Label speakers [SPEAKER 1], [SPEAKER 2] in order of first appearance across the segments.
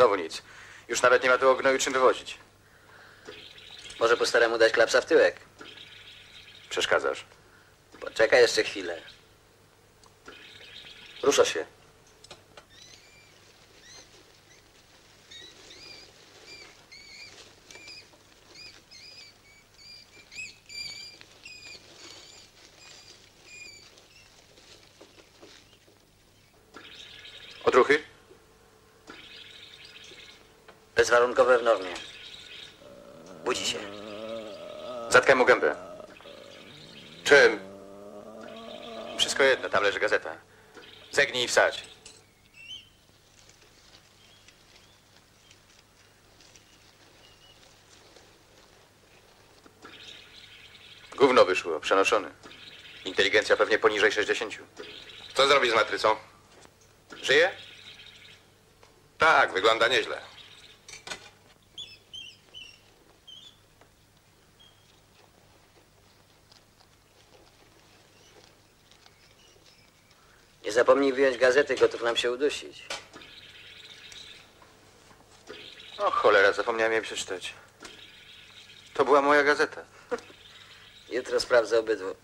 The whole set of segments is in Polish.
[SPEAKER 1] Znowu nic. Już nawet nie ma tu o gnoju czym wywozić.
[SPEAKER 2] Może postaram mu dać klapsa w tyłek.
[SPEAKER 1] Przeszkadzasz.
[SPEAKER 2] Poczekaj jeszcze chwilę. Rusza się. Bezwarunkowe w normie. Budzi się.
[SPEAKER 1] Zatkaj mu gębę. Czym? Wszystko jedno, tam leży gazeta. Zegnij i wsadź. Gówno wyszło, przenoszony. Inteligencja pewnie poniżej 60.
[SPEAKER 3] Co zrobi z matrycą?
[SPEAKER 1] Żyje?
[SPEAKER 3] Tak, wygląda nieźle.
[SPEAKER 2] Nie zapomnij wyjąć gazety, gotów nam się udusić.
[SPEAKER 1] O cholera, zapomniałem jej przeczytać. To była moja gazeta.
[SPEAKER 2] Jutro sprawdzę obydwu.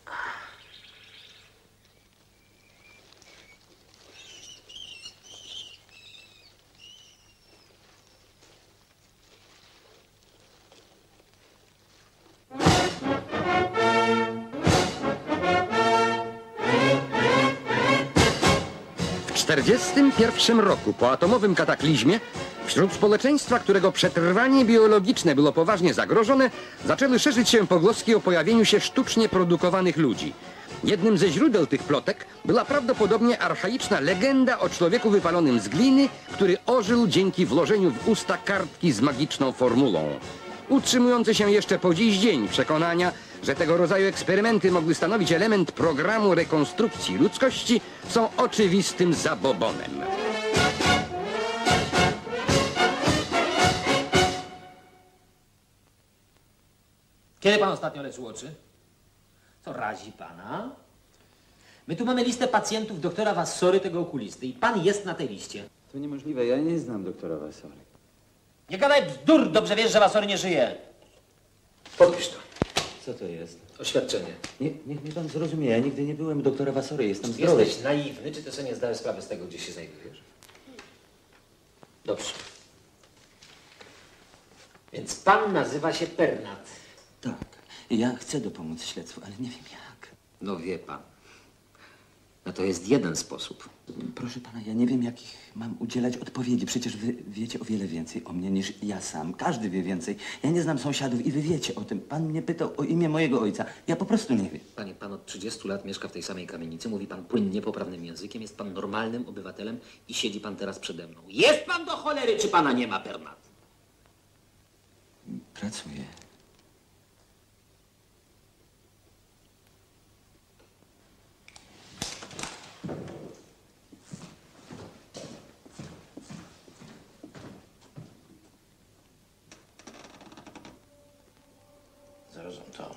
[SPEAKER 4] 1941 roku po atomowym kataklizmie wśród społeczeństwa, którego przetrwanie biologiczne było poważnie zagrożone, zaczęły szerzyć się pogłoski o pojawieniu się sztucznie produkowanych ludzi. Jednym ze źródeł tych plotek była prawdopodobnie archaiczna legenda o człowieku wypalonym z gliny, który ożył dzięki włożeniu w usta kartki z magiczną formułą. Utrzymujące się jeszcze po dziś dzień przekonania, że tego rodzaju eksperymenty mogły stanowić element programu rekonstrukcji ludzkości, są oczywistym zabobonem.
[SPEAKER 5] Kiedy pan ostatnio leczył oczy? Co razi pana? My tu mamy listę pacjentów doktora Wassory, tego okulisty. I pan jest na tej liście.
[SPEAKER 6] To niemożliwe, ja nie znam doktora Wasory.
[SPEAKER 5] Nie gadaj bzdur, dobrze wiesz, że Wassory nie żyje.
[SPEAKER 6] Podpisz to. Co to jest?
[SPEAKER 5] Oświadczenie.
[SPEAKER 6] Nie, niech mnie pan zrozumie, ja nigdy nie byłem doktora Wasory, jestem zdrowy.
[SPEAKER 5] Jesteś naiwny, czy ty sobie nie zdajesz sprawy z tego, gdzie się znajdujesz? Dobrze. Więc pan nazywa się Pernat.
[SPEAKER 6] Tak, ja chcę dopomóc śledztwu, ale nie wiem jak.
[SPEAKER 5] No wie pan. No to jest jeden sposób.
[SPEAKER 6] Proszę pana, ja nie wiem jakich mam udzielać odpowiedzi. Przecież wy wiecie o wiele więcej o mnie niż ja sam. Każdy wie więcej. Ja nie znam sąsiadów i wy wiecie o tym. Pan mnie pytał o imię mojego ojca. Ja po prostu nie wiem.
[SPEAKER 5] Panie, pan od 30 lat mieszka w tej samej kamienicy, mówi pan płynnie, poprawnym językiem, jest pan normalnym obywatelem i siedzi pan teraz przede mną. Jest pan do cholery, czy pana nie ma, Pernat?
[SPEAKER 6] Pracuję.
[SPEAKER 7] Zrozum to.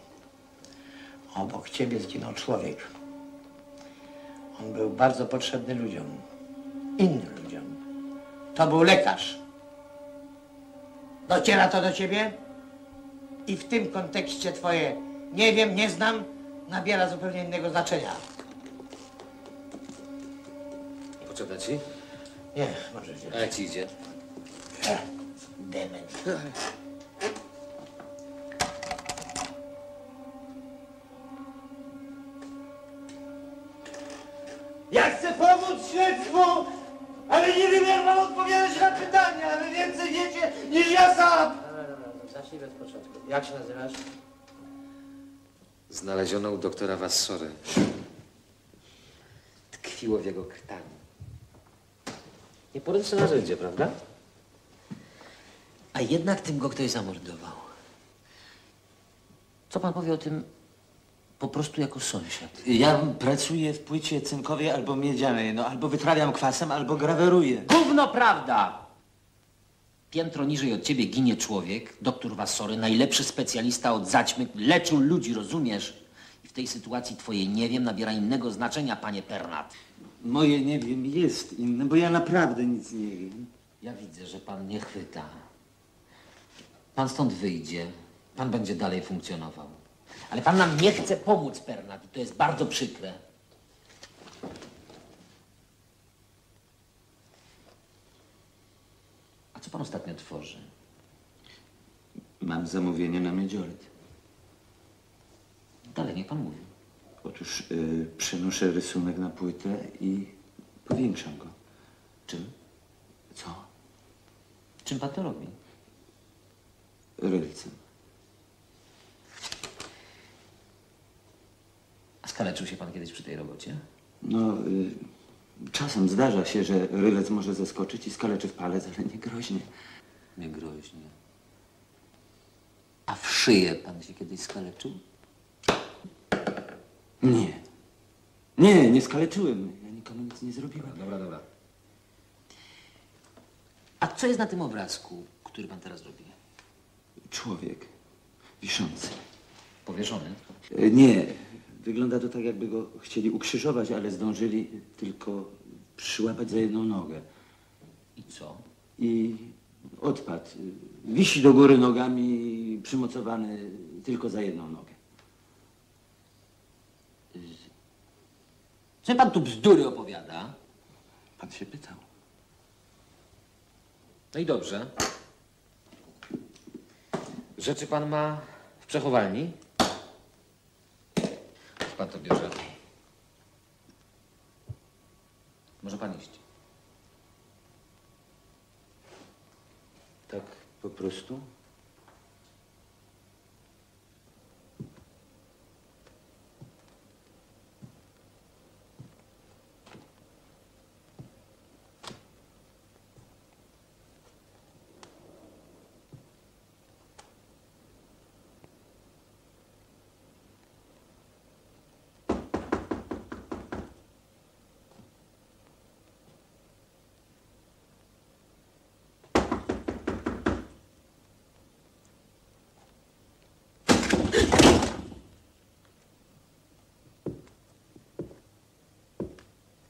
[SPEAKER 7] Obok ciebie zginął człowiek. On był bardzo potrzebny ludziom. Innym ludziom. To był lekarz. Dociera to do ciebie? I w tym kontekście twoje nie wiem, nie znam nabiera zupełnie innego znaczenia.
[SPEAKER 5] Potrzebna ci?
[SPEAKER 7] Nie, może się.
[SPEAKER 5] A jak ci idzie?
[SPEAKER 7] Dement. Ja chcę pomóc śledztwu, ale nie wiem jak mam odpowiadać na pytania. Wy więcej wiecie niż ja sam. Dobra, dobra, zacznij bez początku. Jak się nazywasz?
[SPEAKER 5] Znaleziono u doktora Wassory. Tkwiło w jego krtani. Nieporęczne narzędzie, prawda? A jednak tym go ktoś zamordował. Co pan powie o tym po prostu jako sąsiad?
[SPEAKER 6] Ja pracuję w płycie cynkowej albo miedzianej, no albo wytrawiam kwasem, albo graweruję.
[SPEAKER 5] Gówno prawda! Piętro niżej od ciebie ginie człowiek, doktor Wassory, najlepszy specjalista od zaćmy, leczył ludzi, rozumiesz? I w tej sytuacji twoje nie wiem nabiera innego znaczenia, panie Pernat.
[SPEAKER 6] Moje nie wiem jest inne, bo ja naprawdę nic nie wiem.
[SPEAKER 5] Ja widzę, że pan nie chwyta. Pan stąd wyjdzie, pan będzie dalej funkcjonował. Ale pan nam nie chce pomóc, Pernat, i to jest bardzo przykre. A co pan ostatnio tworzy?
[SPEAKER 6] Mam zamówienie na miedziolet.
[SPEAKER 5] Dalej, niech pan mówi.
[SPEAKER 6] Otóż y, przenoszę rysunek na płytę i powiększam go.
[SPEAKER 5] Czym?
[SPEAKER 6] Co?
[SPEAKER 5] Czym pan to robi?
[SPEAKER 6] Rylcem.
[SPEAKER 5] A skaleczył się pan kiedyś przy tej robocie?
[SPEAKER 6] No, y, czasem zdarza się, że rylec może zeskoczyć i skaleczy w palec, ale nie groźnie.
[SPEAKER 5] Nie groźnie. A w szyję pan się kiedyś skaleczył?
[SPEAKER 6] Nie. Nie, nie skaleczyłem. Ja nikomu nic nie zrobiłem.
[SPEAKER 5] Dobra, dobra. A co jest na tym obrazku, który pan teraz robi?
[SPEAKER 6] Człowiek. Wiszący.
[SPEAKER 5] Powieszony?
[SPEAKER 6] E, Nie. Wygląda to tak, jakby go chcieli ukrzyżować, ale zdążyli tylko przyłapać za jedną nogę.
[SPEAKER 5] I co?
[SPEAKER 6] I odpadł. Wisi do góry nogami, przymocowany tylko za jedną nogę.
[SPEAKER 5] Co pan tu bzdury opowiada?
[SPEAKER 6] Pan się pytał.
[SPEAKER 5] No i dobrze. Rzeczy pan ma w przechowalni? Niech pan to bierze. Może pan iść.
[SPEAKER 6] Tak po prostu?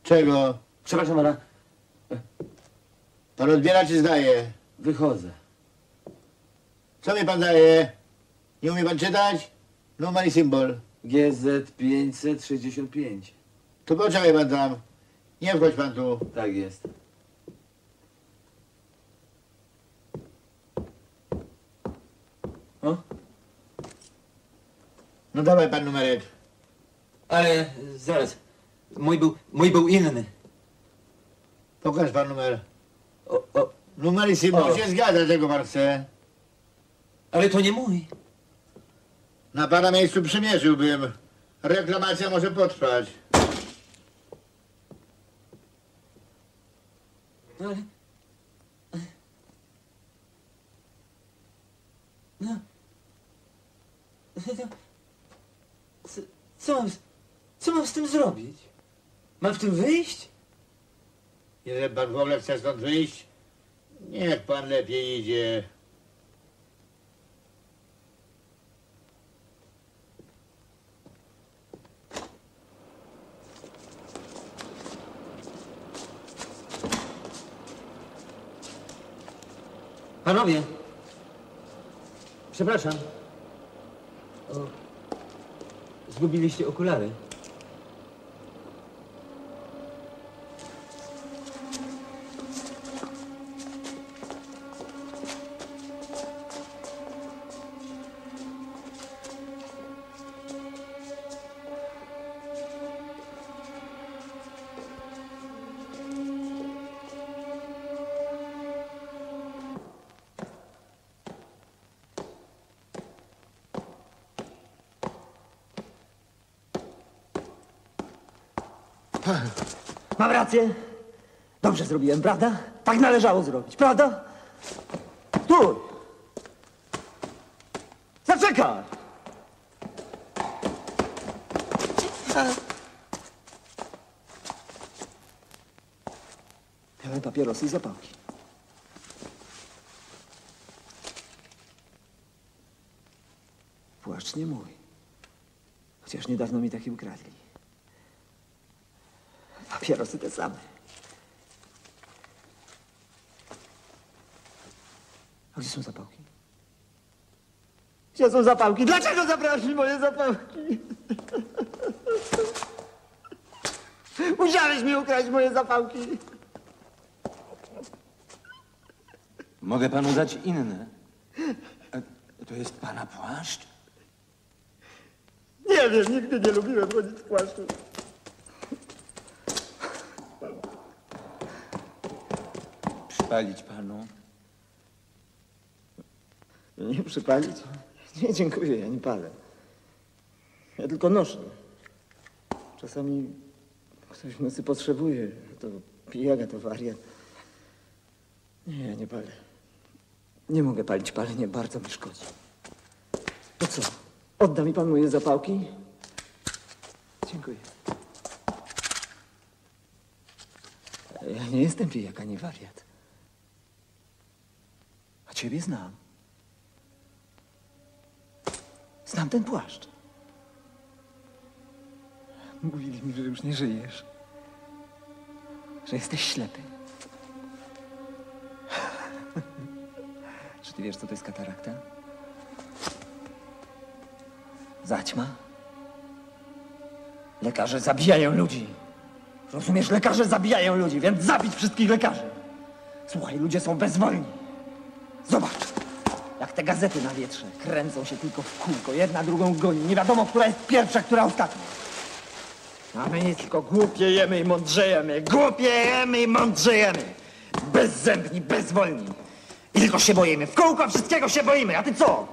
[SPEAKER 8] Czego?
[SPEAKER 6] Przepraszam pana,
[SPEAKER 8] Pan odbiera czy zdaje?
[SPEAKER 6] wychodzę.
[SPEAKER 8] Co mi pan daje? Nie umie pan czytać? Numer i symbol.
[SPEAKER 6] GZ 565.
[SPEAKER 8] To poczekaj pan tam. Nie wchodź pan tu.
[SPEAKER 6] Tak jest. O?
[SPEAKER 8] No dawaj pan numerek.
[SPEAKER 6] Ale zaraz. Mój był, mój był inny.
[SPEAKER 8] Pokaż pan numer.
[SPEAKER 6] O, o,
[SPEAKER 8] Numer i symbol
[SPEAKER 6] O.
[SPEAKER 8] się zgadza, czego pan chce.
[SPEAKER 6] ale to nie mój.
[SPEAKER 8] Na pana miejscu przymierzyłbym. Reklamacja może potrwać.
[SPEAKER 6] Ale... No. Co, co mam, z- co mam z tym zrobić? Mam w tym wyjść?
[SPEAKER 8] Jeżeli pan w ogóle chce stąd wyjść, niech pan lepiej idzie.
[SPEAKER 6] Panowie, przepraszam. O, zgubiliście okulary.
[SPEAKER 9] Rację? Dobrze zrobiłem, prawda? Tak należało zrobić, prawda? Tu! Zaczekaj! Pełen papierosy i zapałki. Płaszcz nie mój. Chociaż niedawno mi taki ukradli. Papierosy te same. A gdzie są zapałki? Gdzie są zapałki? Dlaczego zabrałeś mi moje zapałki? Musiałeś mi ukraść moje zapałki.
[SPEAKER 6] Mogę panu dać inne. A to jest pana płaszcz?
[SPEAKER 9] Nie wiem, nigdy nie lubiłem chodzić w płaszczu.
[SPEAKER 6] Przypalić panu?
[SPEAKER 9] Nie przypalić? Nie, dziękuję, ja nie palę. Ja tylko noszę. Czasami ktoś w nocy potrzebuje, to pijaka, to wariat. Nie, ja nie palę. Nie mogę palić, palenie bardzo mi szkodzi. To co, odda mi pan moje zapałki? Dziękuję. Ja nie jestem pijak ani wariat. Ciebie znam. Znam ten płaszcz. Mówili mi, że już nie żyjesz. Że jesteś ślepy. Czy ty wiesz, co to jest katarakta? Zaćma? Lekarze zabijają ludzi. Rozumiesz, lekarze zabijają ludzi, więc zabić wszystkich lekarzy. Słuchaj, ludzie są bezwolni. Zobacz, jak te gazety na wietrze kręcą się tylko w kółko, jedna drugą goni. Nie wiadomo, która jest pierwsza, która ostatnia. A my tylko głupiejemy i mądrzejemy, głupiejemy i mądrzejemy. Bezzębni, bezwolni. I tylko się boimy, w kółko wszystkiego się boimy. A ty co?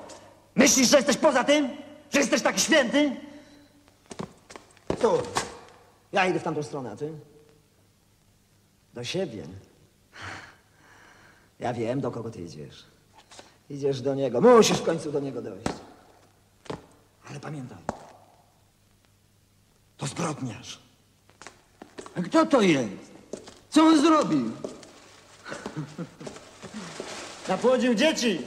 [SPEAKER 9] Myślisz, że jesteś poza tym? Że jesteś taki święty? Tu. Ja idę w tamtą stronę, a ty? Do siebie. Ja wiem, do kogo ty idziesz. Idziesz do niego. Musisz w końcu do niego dojść. Ale pamiętaj. To zbrodniarz.
[SPEAKER 6] A kto to jest? Co on zrobił?
[SPEAKER 9] Napłodził dzieci.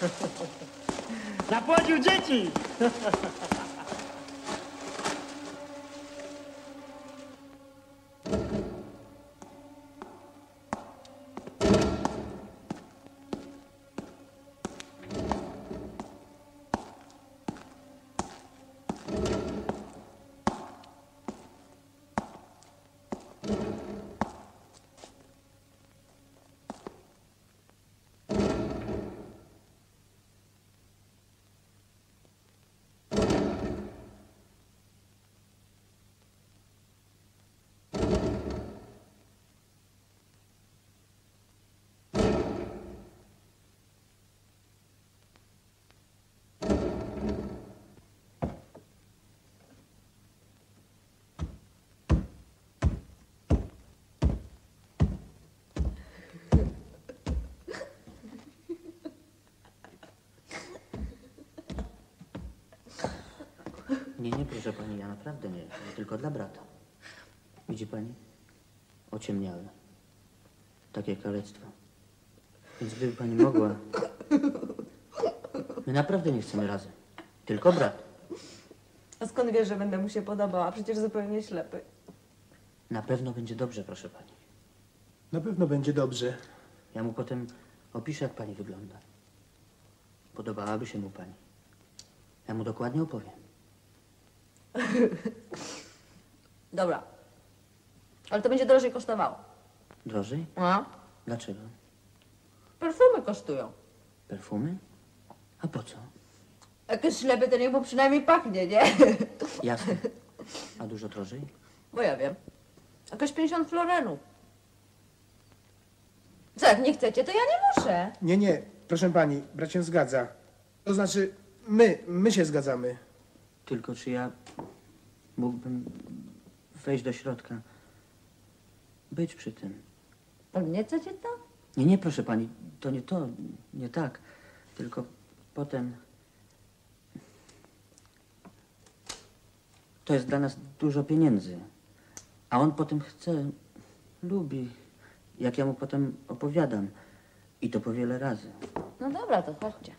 [SPEAKER 9] Napłodził dzieci.
[SPEAKER 10] Nie, nie, proszę pani, ja naprawdę nie. To tylko dla brata. Widzi pani? Ociemniałe. Takie kalectwo. Więc gdyby pani mogła... My naprawdę nie chcemy razem. Tylko brat.
[SPEAKER 11] A skąd wiesz, że będę mu się podobała? Przecież zupełnie ślepy.
[SPEAKER 10] Na pewno będzie dobrze, proszę pani.
[SPEAKER 12] Na pewno będzie dobrze.
[SPEAKER 10] Ja mu potem opiszę, jak pani wygląda. Podobałaby się mu pani. Ja mu dokładnie opowiem.
[SPEAKER 11] Dobra. Ale to będzie drożej kosztowało.
[SPEAKER 10] Drożej?
[SPEAKER 11] A?
[SPEAKER 10] Dlaczego?
[SPEAKER 11] Perfumy kosztują.
[SPEAKER 10] Perfumy? A po co?
[SPEAKER 11] Jak jest ślepy, to niech mu przynajmniej pachnie, nie?
[SPEAKER 10] Jasne. A dużo drożej?
[SPEAKER 11] Bo ja wiem. Jakieś 50 florenów. Co, jak nie chcecie, to ja nie muszę.
[SPEAKER 12] Nie, nie, proszę pani, brat się zgadza. To znaczy, my, my się zgadzamy.
[SPEAKER 10] Tylko czy ja mógłbym wejść do środka? Być przy tym.
[SPEAKER 11] Podnieca cię to?
[SPEAKER 10] Nie, nie, proszę pani, to nie to, nie tak. Tylko potem. To jest dla nas dużo pieniędzy. A on potem chce, lubi, jak ja mu potem opowiadam. I to po wiele razy.
[SPEAKER 11] No dobra, to chodźcie.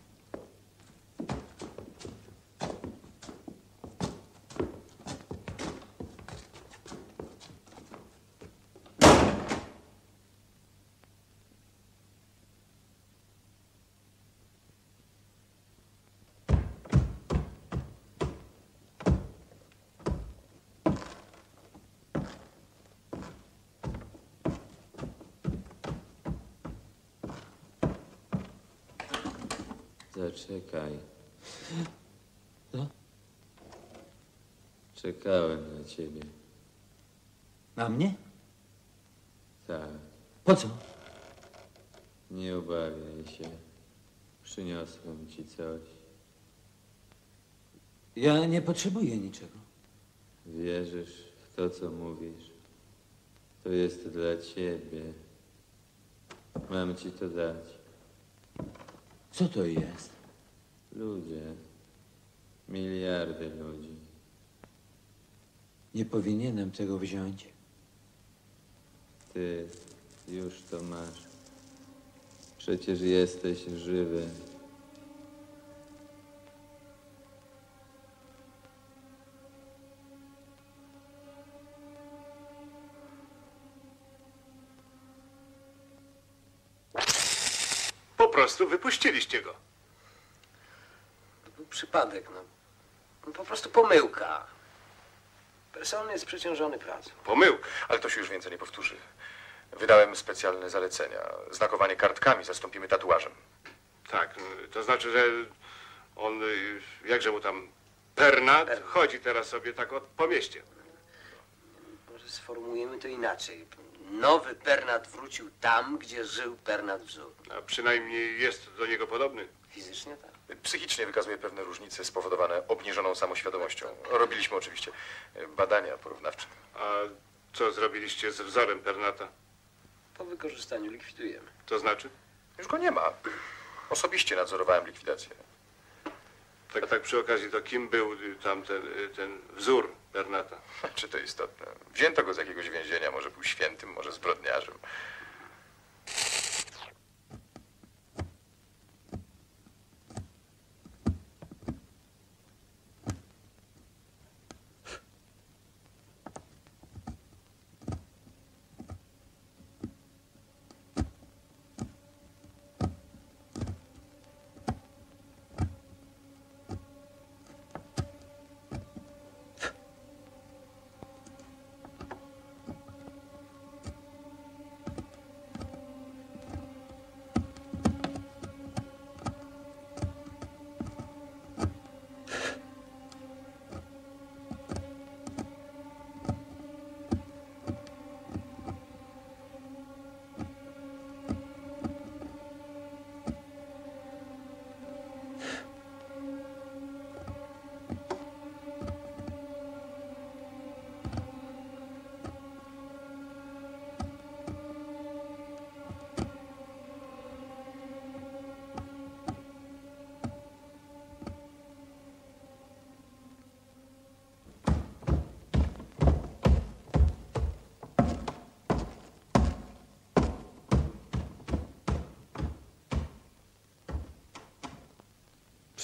[SPEAKER 8] Zaczekaj. No? Czekałem na ciebie.
[SPEAKER 6] Na mnie?
[SPEAKER 8] Tak.
[SPEAKER 6] Po co?
[SPEAKER 8] Nie obawiaj się. Przyniosłem ci coś.
[SPEAKER 6] Ja nie potrzebuję niczego.
[SPEAKER 8] Wierzysz w to, co mówisz. To jest dla ciebie. Mam ci to dać.
[SPEAKER 6] Co to jest?
[SPEAKER 8] Ludzie. Miliardy ludzi.
[SPEAKER 6] Nie powinienem tego wziąć.
[SPEAKER 8] Ty już to masz. Przecież jesteś żywy.
[SPEAKER 13] Po prostu wypuściliście go.
[SPEAKER 14] Przypadek, no. no. Po prostu pomyłka. Person jest przeciążony pracą.
[SPEAKER 1] Pomyłka, ale to się już więcej nie powtórzy. Wydałem specjalne zalecenia. Znakowanie kartkami zastąpimy tatuażem.
[SPEAKER 13] Tak, to znaczy, że on, y, jakże mu tam, Bernard, chodzi teraz sobie tak od, po mieście.
[SPEAKER 14] Może sformułujemy to inaczej. Nowy Bernard wrócił tam, gdzie żył Bernard wzór.
[SPEAKER 13] A przynajmniej jest do niego podobny.
[SPEAKER 14] Fizycznie tak.
[SPEAKER 1] Psychicznie wykazuje pewne różnice spowodowane obniżoną samoświadomością. Robiliśmy oczywiście badania porównawcze.
[SPEAKER 13] A co zrobiliście z wzorem Bernata?
[SPEAKER 14] Po wykorzystaniu likwidujemy.
[SPEAKER 13] To znaczy?
[SPEAKER 1] Już go nie ma. Osobiście nadzorowałem likwidację.
[SPEAKER 13] Tak, tak przy okazji, to kim był y, tam ten, y, ten wzór Bernata?
[SPEAKER 1] Czy to istotne? Wzięto go z jakiegoś więzienia, może był świętym, może zbrodniarzem.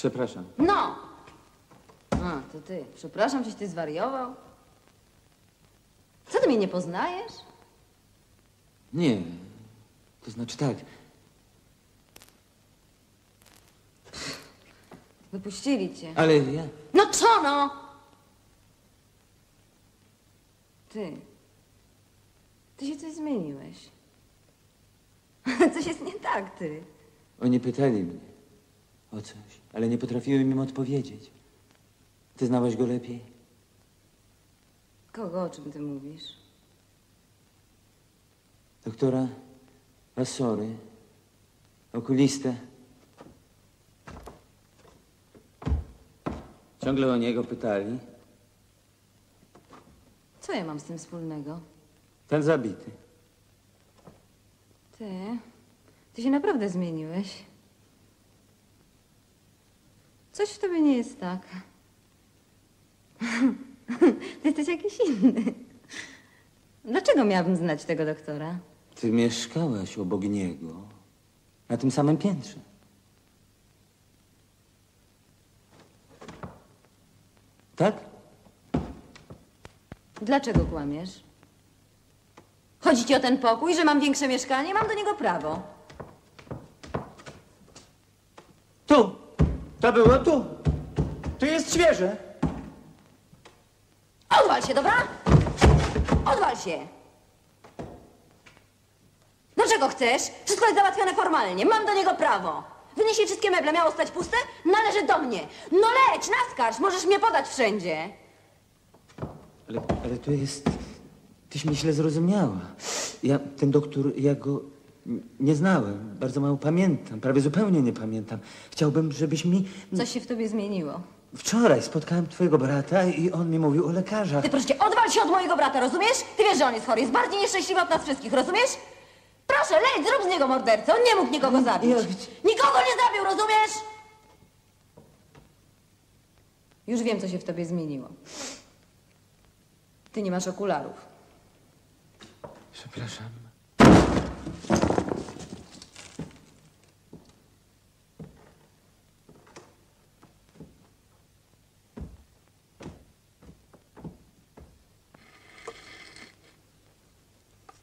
[SPEAKER 6] Przepraszam.
[SPEAKER 11] No! A, to ty. Przepraszam, czyś ty zwariował? Co, ty mnie nie poznajesz?
[SPEAKER 6] Nie. To znaczy tak.
[SPEAKER 11] Wypuścili cię.
[SPEAKER 6] Ale ja...
[SPEAKER 11] No co no? Ty. Ty się coś zmieniłeś. Coś jest nie tak, ty.
[SPEAKER 6] Oni pytali mnie o coś, ale nie potrafiłem im odpowiedzieć. Ty znałaś go lepiej?
[SPEAKER 11] Kogo, o czym ty mówisz?
[SPEAKER 6] Doktora Vassory, okulistę. Ciągle o niego pytali.
[SPEAKER 11] Co ja mam z tym wspólnego?
[SPEAKER 6] Ten zabity.
[SPEAKER 11] Ty. Ty się naprawdę zmieniłeś. Coś w tobie nie jest tak. Ty jesteś jakiś inny. Dlaczego miałabym znać tego doktora?
[SPEAKER 6] Ty mieszkałaś obok niego na tym samym piętrze. Tak?
[SPEAKER 11] Dlaczego kłamiesz? Chodzi ci o ten pokój, że mam większe mieszkanie? Mam do niego prawo.
[SPEAKER 9] Tu! To było tu! Tu jest świeże!
[SPEAKER 11] Odwal się, dobra? Odwal się! Dlaczego chcesz? Wszystko jest załatwione formalnie. Mam do niego prawo. Wy Wynieśli wszystkie meble, miało stać puste? Należy do mnie. No leć, naskarż, możesz mnie podać wszędzie.
[SPEAKER 6] Ale, ale to jest... Tyś mnie źle zrozumiała. Ja, ten doktor, ja go nie znałem. Bardzo mało pamiętam. Prawie zupełnie nie pamiętam. Chciałbym, żebyś mi...
[SPEAKER 11] Coś się w tobie zmieniło.
[SPEAKER 6] Wczoraj spotkałem twojego brata i on mi mówił o lekarzach.
[SPEAKER 11] Ty proszę cię, odwal się od mojego brata, rozumiesz? Ty wiesz, że on jest chory, jest bardziej nieszczęśliwy od nas wszystkich, rozumiesz? Proszę, leć, zrób z niego mordercę, on nie mógł nikogo zabić. Nikogo nie zabił, rozumiesz? Już wiem, co się w tobie zmieniło. Ty nie masz okularów.
[SPEAKER 6] Przepraszam.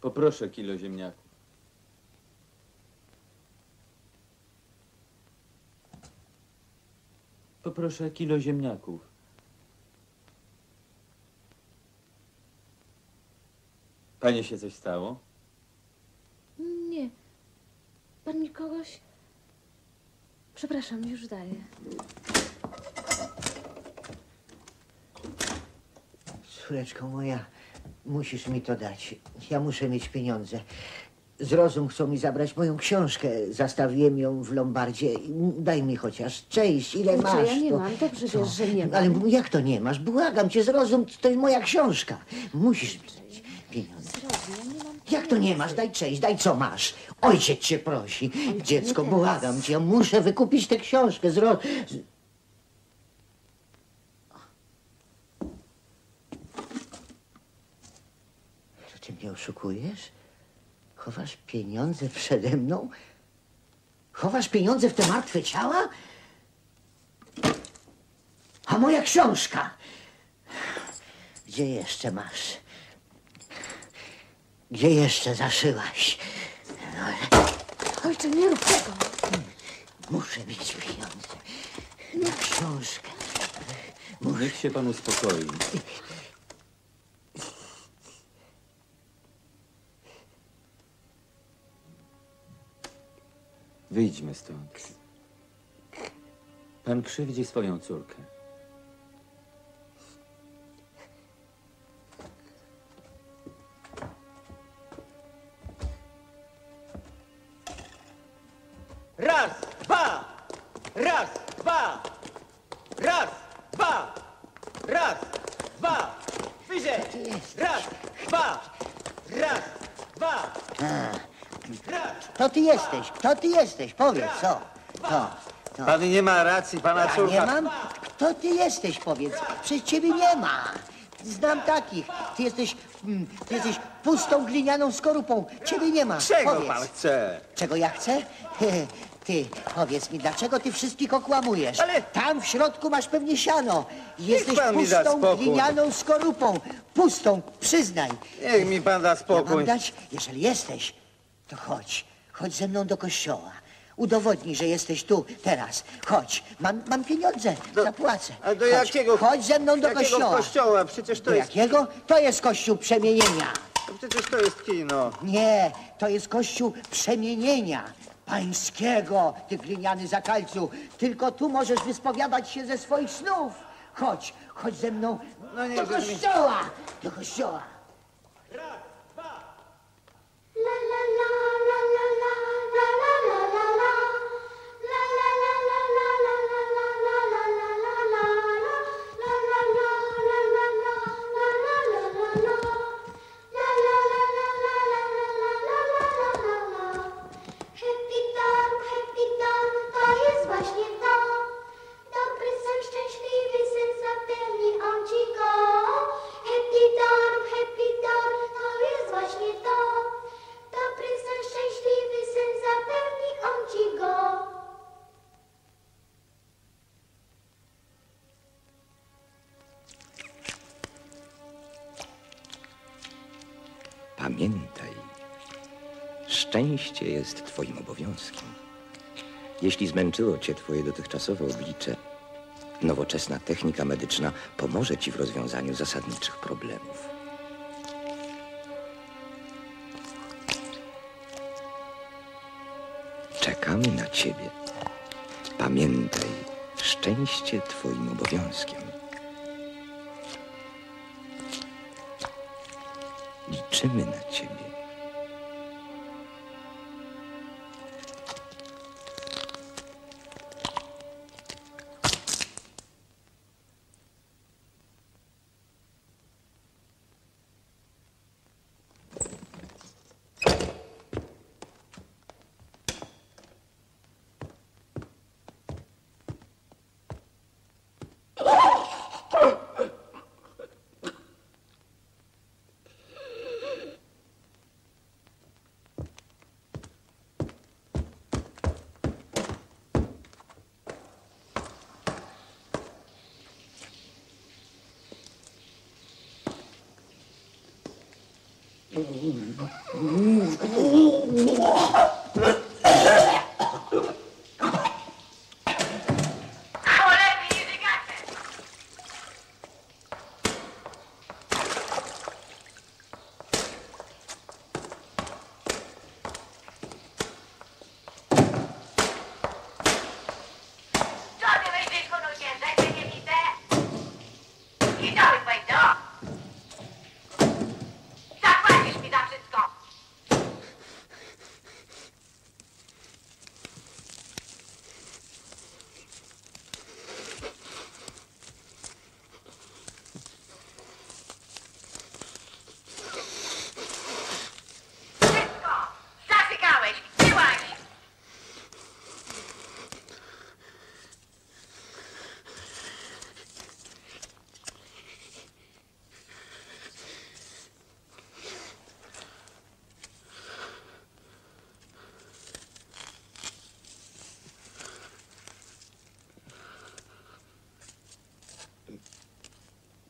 [SPEAKER 8] Poproszę kilo ziemniaków. Poproszę kilo ziemniaków. Panie się coś stało?
[SPEAKER 15] Nie. Pan mi kogoś... Przepraszam, już daję.
[SPEAKER 14] Córeczko moja, musisz mi to dać. Ja muszę mieć pieniądze. Zrozum chcą mi zabrać moją książkę. Zastawiłem ją w Lombardzie. Daj mi chociaż część, ile
[SPEAKER 15] Kurczę,
[SPEAKER 14] masz.
[SPEAKER 15] ja nie
[SPEAKER 14] to...
[SPEAKER 15] mam, dobrze wiesz, że nie mam.
[SPEAKER 14] Ale jak to nie masz? Błagam cię, zrozum, to jest moja książka. Musisz mi dać pieniądze. Jak to nie masz? Daj część, daj co masz. Ojciec cię prosi. Dziecko, błagam cię, ja muszę wykupić tę książkę. Zro... ty mnie oszukujesz? Chowasz pieniądze przede mną? Chowasz pieniądze w te martwe ciała? A moja książka? Gdzie jeszcze masz? Gdzie jeszcze zaszyłaś?
[SPEAKER 15] Ojcze, nie rób tego.
[SPEAKER 14] Muszę mieć pieniądze. Na książkę.
[SPEAKER 8] Niech się pan uspokoi. Wyjdźmy stąd. Pan krzywdzi swoją córkę.
[SPEAKER 9] Raz, dwa! Raz, dwa! Raz, dwa! Raz, dwa! Wyżej! Raz, dwa! Raz, dwa!
[SPEAKER 14] To ty jesteś, kto ty jesteś? Powiedz, co? To, to.
[SPEAKER 6] Pan nie ma racji, pana
[SPEAKER 14] Ja
[SPEAKER 6] córka.
[SPEAKER 14] nie mam? Kto ty jesteś, powiedz? Przecież ciebie nie ma. Znam takich. Ty jesteś, mm, ty jesteś pustą glinianą skorupą. Ciebie nie ma.
[SPEAKER 6] Czego
[SPEAKER 14] powiedz.
[SPEAKER 6] pan chce?
[SPEAKER 14] Czego ja chcę? Ty, powiedz mi, dlaczego ty wszystkich okłamujesz? Ale... Tam w środku masz pewnie siano. Jesteś
[SPEAKER 6] pan mi da
[SPEAKER 14] pustą
[SPEAKER 6] spokój.
[SPEAKER 14] glinianą skorupą. Pustą, przyznaj.
[SPEAKER 6] Niech mi pan da
[SPEAKER 14] Ja
[SPEAKER 6] spokój.
[SPEAKER 14] mam dać? Jeżeli jesteś, to chodź. Chodź ze mną do kościoła. Udowodnij, że jesteś tu, teraz. Chodź. Mam, mam pieniądze. Zapłacę.
[SPEAKER 6] A do
[SPEAKER 14] chodź.
[SPEAKER 6] jakiego-
[SPEAKER 14] Chodź ze mną do
[SPEAKER 6] jakiego
[SPEAKER 14] kościoła.
[SPEAKER 6] kościoła? Przecież to
[SPEAKER 14] do
[SPEAKER 6] jest-
[SPEAKER 14] jakiego? To jest kościół przemienienia.
[SPEAKER 6] Przecież to jest kino.
[SPEAKER 14] Nie, to jest kościół przemienienia. Pańskiego, ty gliniany zakalcu. Tylko tu możesz wyspowiadać się ze swoich snów. Chodź, chodź ze mną
[SPEAKER 6] No nie,
[SPEAKER 14] do kościoła. Do kościoła.
[SPEAKER 16] Szczęście jest Twoim obowiązkiem. Jeśli zmęczyło Cię Twoje dotychczasowe oblicze, nowoczesna technika medyczna pomoże Ci w rozwiązaniu zasadniczych problemów. Czekamy na Ciebie. Pamiętaj, szczęście twoim obowiązkiem. Liczymy na ciebie.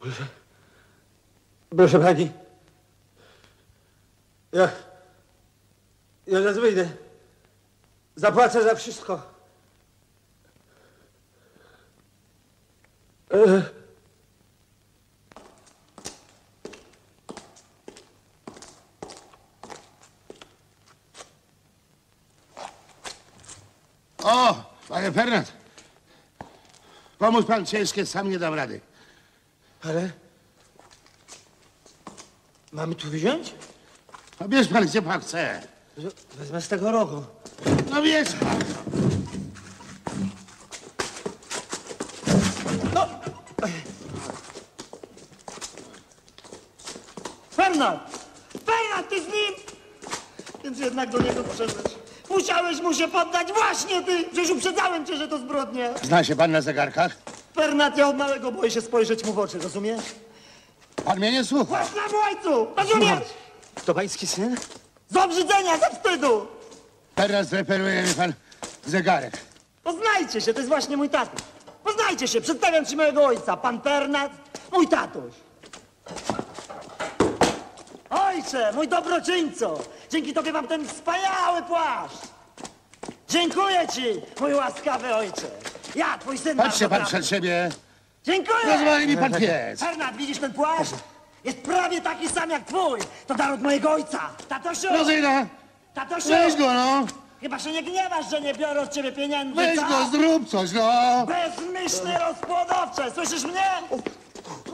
[SPEAKER 9] Proszę. Proszę pani. Ja. Ja zaraz wyjdę. Zapłacę za wszystko. E,
[SPEAKER 17] O, panie Fernand. Pomóż pan ciężkie, sam nie dam rady.
[SPEAKER 9] Ale. Mamy tu wziąć?
[SPEAKER 17] No bierz pan, gdzie pan chce.
[SPEAKER 9] Wezmę z tego rogu.
[SPEAKER 17] No bierz pan.
[SPEAKER 9] Fernand! Fernand, ty z nim! Więc jednak do niego przyszedłeś. Musiałeś mu się poddać właśnie ty! Przecież uprzedzałem cię, że to zbrodnia.
[SPEAKER 17] Zna się pan na zegarkach?
[SPEAKER 9] Fernand, ja od małego boję się spojrzeć mu w oczy, rozumiesz?
[SPEAKER 17] Pan mnie nie słucha.
[SPEAKER 9] Właśnie na ojcu! Rozumiesz? To pański syn? Z obrzydzenia, ze wstydu!
[SPEAKER 17] Teraz zreperuje mi pan zegarek.
[SPEAKER 9] Poznajcie się, to jest właśnie mój tatuś. Poznajcie się, przedstawiam ci mojego ojca, pan Pernat, mój tatuś. Ojcze, mój dobroczyńco, dzięki tobie mam ten wspaniały płaszcz. Dziękuję ci, mój łaskawy ojcze. Ja, twój syn
[SPEAKER 17] Patrzcie pan przed siebie.
[SPEAKER 9] Dziękuję!
[SPEAKER 17] Rozwali mi pan piec.
[SPEAKER 9] Bernard, widzisz ten płaszcz? Jest prawie taki sam jak twój. To naród mojego ojca. Tatosiu!
[SPEAKER 17] Rozyna,
[SPEAKER 9] Tatosiu!
[SPEAKER 17] weź go no.
[SPEAKER 9] Chyba się nie gniewasz, że nie biorę od ciebie pieniędzy,
[SPEAKER 17] Weź
[SPEAKER 9] co?
[SPEAKER 17] go, zrób coś, no.
[SPEAKER 9] Bezmyślne rozpłodowcze, słyszysz mnie?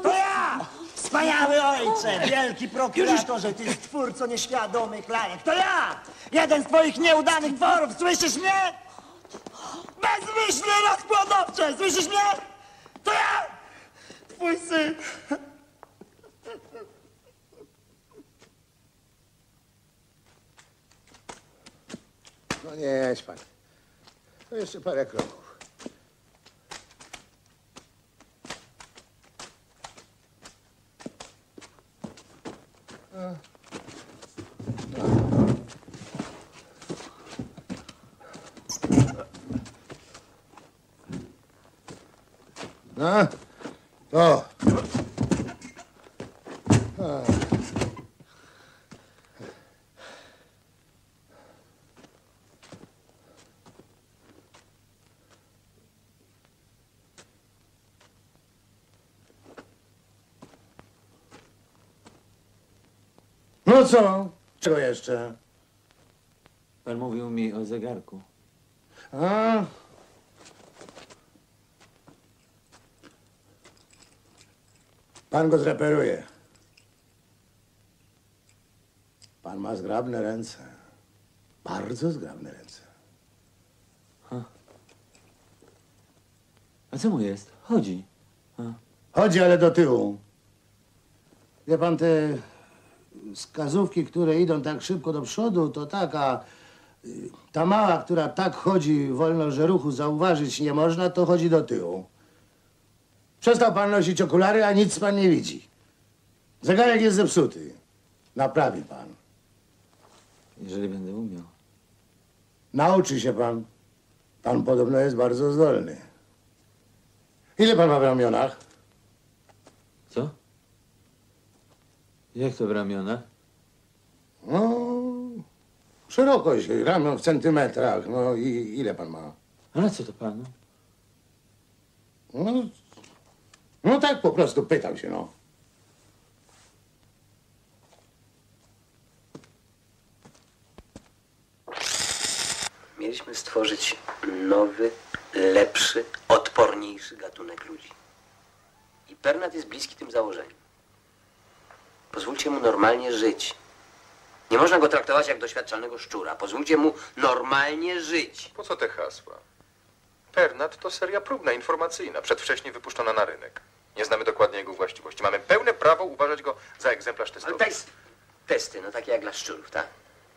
[SPEAKER 9] To ja! Wspaniały ojcze, wielki prokuratorze, ty stwórco nieświadomych lajek. To ja! Jeden z twoich nieudanych tworów, słyszysz mnie? Bezmyślne rozpłodowcze, słyszysz mnie? To ja! Twój syn.
[SPEAKER 17] No nie jedź pan. To jeszcze parę kroków. No, to. A.
[SPEAKER 9] No co? Czego jeszcze?
[SPEAKER 6] Pan mówił mi o zegarku.
[SPEAKER 9] A,
[SPEAKER 17] Pan go zreperuje. Pan ma zgrabne ręce. Bardzo zgrabne ręce.
[SPEAKER 6] A co mu jest? Chodzi.
[SPEAKER 17] Chodzi, ale do tyłu. Wie pan, te wskazówki, które idą tak szybko do przodu, to taka... y, Ta mała, która tak chodzi wolno, że ruchu zauważyć nie można, to chodzi do tyłu. Przestał pan nosić okulary, a nic pan nie widzi. Zegarek jest zepsuty. Naprawi pan.
[SPEAKER 6] Jeżeli będę umiał.
[SPEAKER 17] Nauczy się pan. Pan podobno jest bardzo zdolny. Ile pan ma w ramionach?
[SPEAKER 6] Co? Jak to w ramionach?
[SPEAKER 17] No, szerokość ramion w centymetrach. No i ile pan ma?
[SPEAKER 6] A na co to panu?
[SPEAKER 17] No, no tak po prostu pytam się, no.
[SPEAKER 2] Mieliśmy stworzyć nowy, lepszy, odporniejszy gatunek ludzi. I Pernat jest bliski tym założeniom. Pozwólcie mu normalnie żyć. Nie można go traktować jak doświadczalnego szczura. Pozwólcie mu normalnie żyć.
[SPEAKER 1] Po co te hasła? Pernat to seria próbna, informacyjna, przedwcześnie wypuszczona na rynek. Nie znamy dokładnie jego właściwości. Mamy pełne prawo uważać go za egzemplarz testowy.
[SPEAKER 2] Ale test, testy, no takie jak dla szczurów, tak?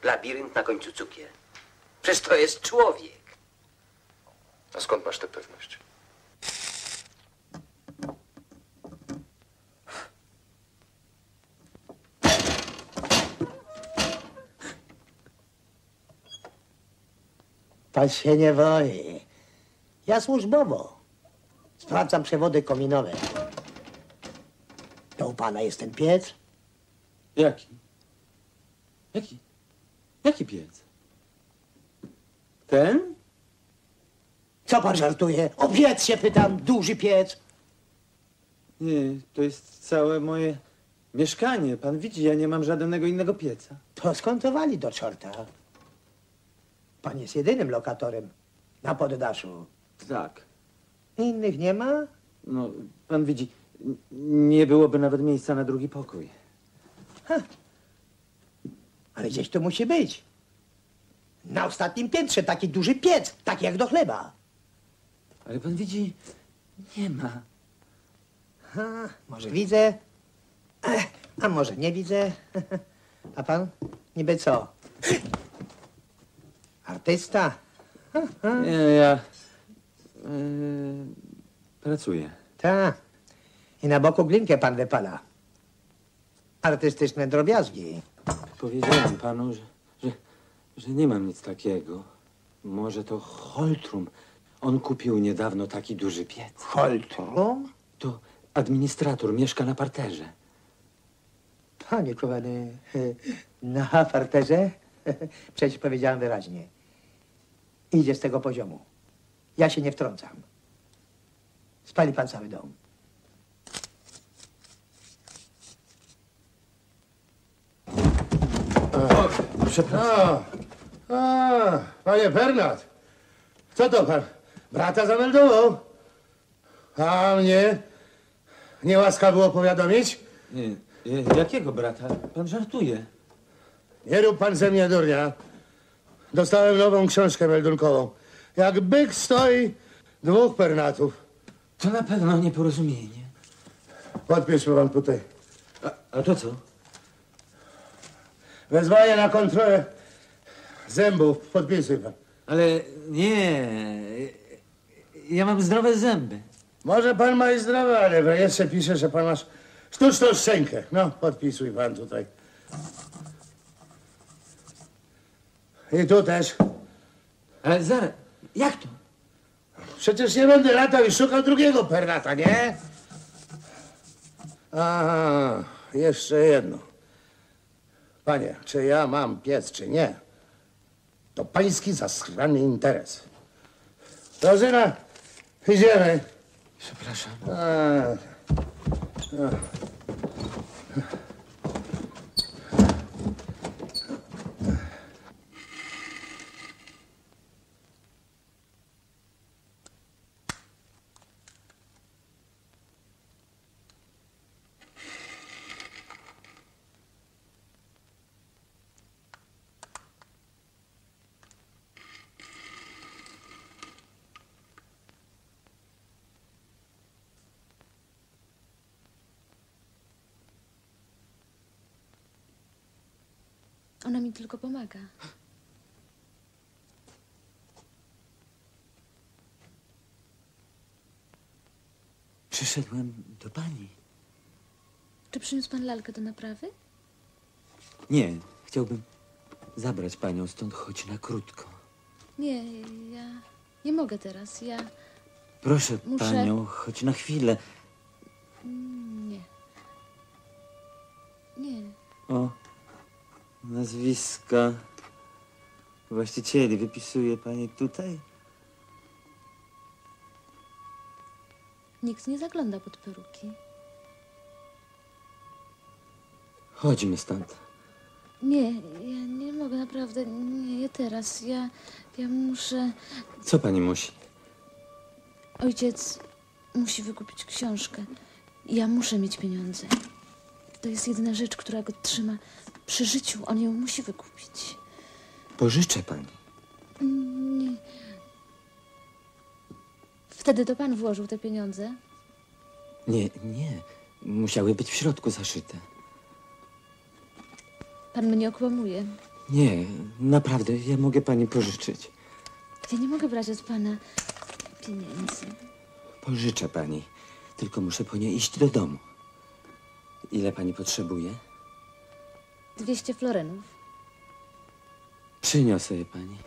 [SPEAKER 2] Labirynt na końcu cukier. Przecież to jest człowiek.
[SPEAKER 1] A skąd masz tę pewność?
[SPEAKER 18] Pan się nie boi. Ja służbowo. Sprawdzam przewody kominowe. To u pana jest ten piec?
[SPEAKER 6] Jaki? Jaki? Jaki piec? Ten?
[SPEAKER 18] Co pan żartuje? O piec się pytam, duży piec.
[SPEAKER 6] Nie, to jest całe moje mieszkanie. Pan widzi, ja nie mam żadnego innego pieca.
[SPEAKER 18] To skontowali do czorta. Pan jest jedynym lokatorem na poddaszu.
[SPEAKER 6] Tak.
[SPEAKER 18] Innych nie ma?
[SPEAKER 6] No, pan widzi, n- nie byłoby nawet miejsca na drugi pokój.
[SPEAKER 18] Ale gdzieś to musi być. Na ostatnim piętrze taki duży piec, taki jak do chleba.
[SPEAKER 6] Ale pan widzi, nie ma.
[SPEAKER 18] Ha, może widzę, Ech, a może nie widzę. A pan niby co? Artysta?
[SPEAKER 6] Nie, ja yy, pracuję.
[SPEAKER 18] Tak. I na boku glinkę pan wypala. Artystyczne drobiazgi.
[SPEAKER 6] Powiedziałem panu, że, że, że nie mam nic takiego. Może to Holtrum. On kupił niedawno taki duży piec.
[SPEAKER 18] Holtrum?
[SPEAKER 6] To administrator mieszka na parterze.
[SPEAKER 18] Panie kochany, na parterze? Przecież powiedziałem wyraźnie. Idzie z tego poziomu. Ja się nie wtrącam. Spali pan cały dom.
[SPEAKER 17] Przepraszam. A, a, panie Bernat, co to pan? Brata zameldował? A mnie nie łaska było powiadomić?
[SPEAKER 6] Nie, nie, jakiego brata? Pan żartuje.
[SPEAKER 17] Nie rób pan ze mnie durnia. Dostałem nową książkę meldunkową. Jak byk stoi dwóch pernatów.
[SPEAKER 6] To na pewno nieporozumienie.
[SPEAKER 17] Podpiszmy pan tutaj.
[SPEAKER 6] A, a to co?
[SPEAKER 17] Wezwanie na kontrolę zębów. Podpisuj pan.
[SPEAKER 6] Ale nie, ja mam zdrowe zęby.
[SPEAKER 17] Może pan ma i zdrowe, ale w rejestrze pisze, że pan masz sztuczną szczękę. No, podpisuj pan tutaj. I tu też.
[SPEAKER 6] Ale zaraz, jak to?
[SPEAKER 17] Przecież nie będę latał i szukał drugiego pernata, nie? Aha, jeszcze jedno. Panie, czy ja mam piec, czy nie, to pański zasrany interes. Rozyna, idziemy.
[SPEAKER 6] Przepraszam.
[SPEAKER 17] A, a.
[SPEAKER 15] Ona mi tylko pomaga.
[SPEAKER 6] Przyszedłem do pani.
[SPEAKER 15] Czy przyniósł pan lalkę do naprawy?
[SPEAKER 6] Nie, chciałbym zabrać panią stąd choć na krótko.
[SPEAKER 15] Nie, ja nie mogę teraz. Ja
[SPEAKER 6] Proszę
[SPEAKER 15] Muszę-
[SPEAKER 6] panią, choć na chwilę.
[SPEAKER 15] mm, nie. Nie.
[SPEAKER 6] O, nazwiska właścicieli wypisuje pani tutaj?
[SPEAKER 15] Nikt nie zagląda pod peruki.
[SPEAKER 6] Chodźmy stąd.
[SPEAKER 15] Nie, ja nie mogę naprawdę. Nie, nie teraz. Ja, ja muszę.
[SPEAKER 6] Co pani musi?
[SPEAKER 15] Ojciec musi wykupić książkę. Ja muszę mieć pieniądze. To jest jedyna rzecz, która go trzyma przy życiu. On ją musi wykupić.
[SPEAKER 6] Pożyczę pani.
[SPEAKER 15] Nie. Wtedy to pan włożył te pieniądze.
[SPEAKER 6] Nie, nie. Musiały być w środku zaszyte.
[SPEAKER 15] Pan mnie okłamuje.
[SPEAKER 6] Nie, naprawdę, ja mogę pani pożyczyć.
[SPEAKER 15] Ja nie mogę brać od pana pieniędzy.
[SPEAKER 6] Pożyczę pani. Tylko muszę po nie iść do domu. Ile pani potrzebuje?
[SPEAKER 15] 200 florenów.
[SPEAKER 6] Przyniosę je pani.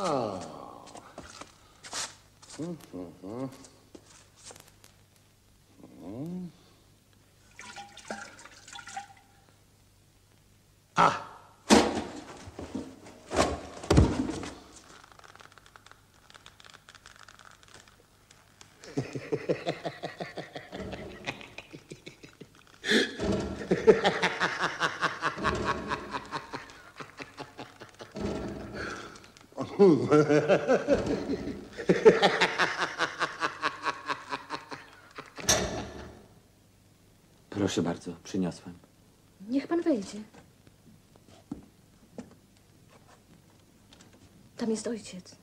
[SPEAKER 17] O. Mhm. Mhm. A!
[SPEAKER 6] Proszę bardzo, przyniosłem.
[SPEAKER 15] Niech pan wejdzie. Tam jest ojciec.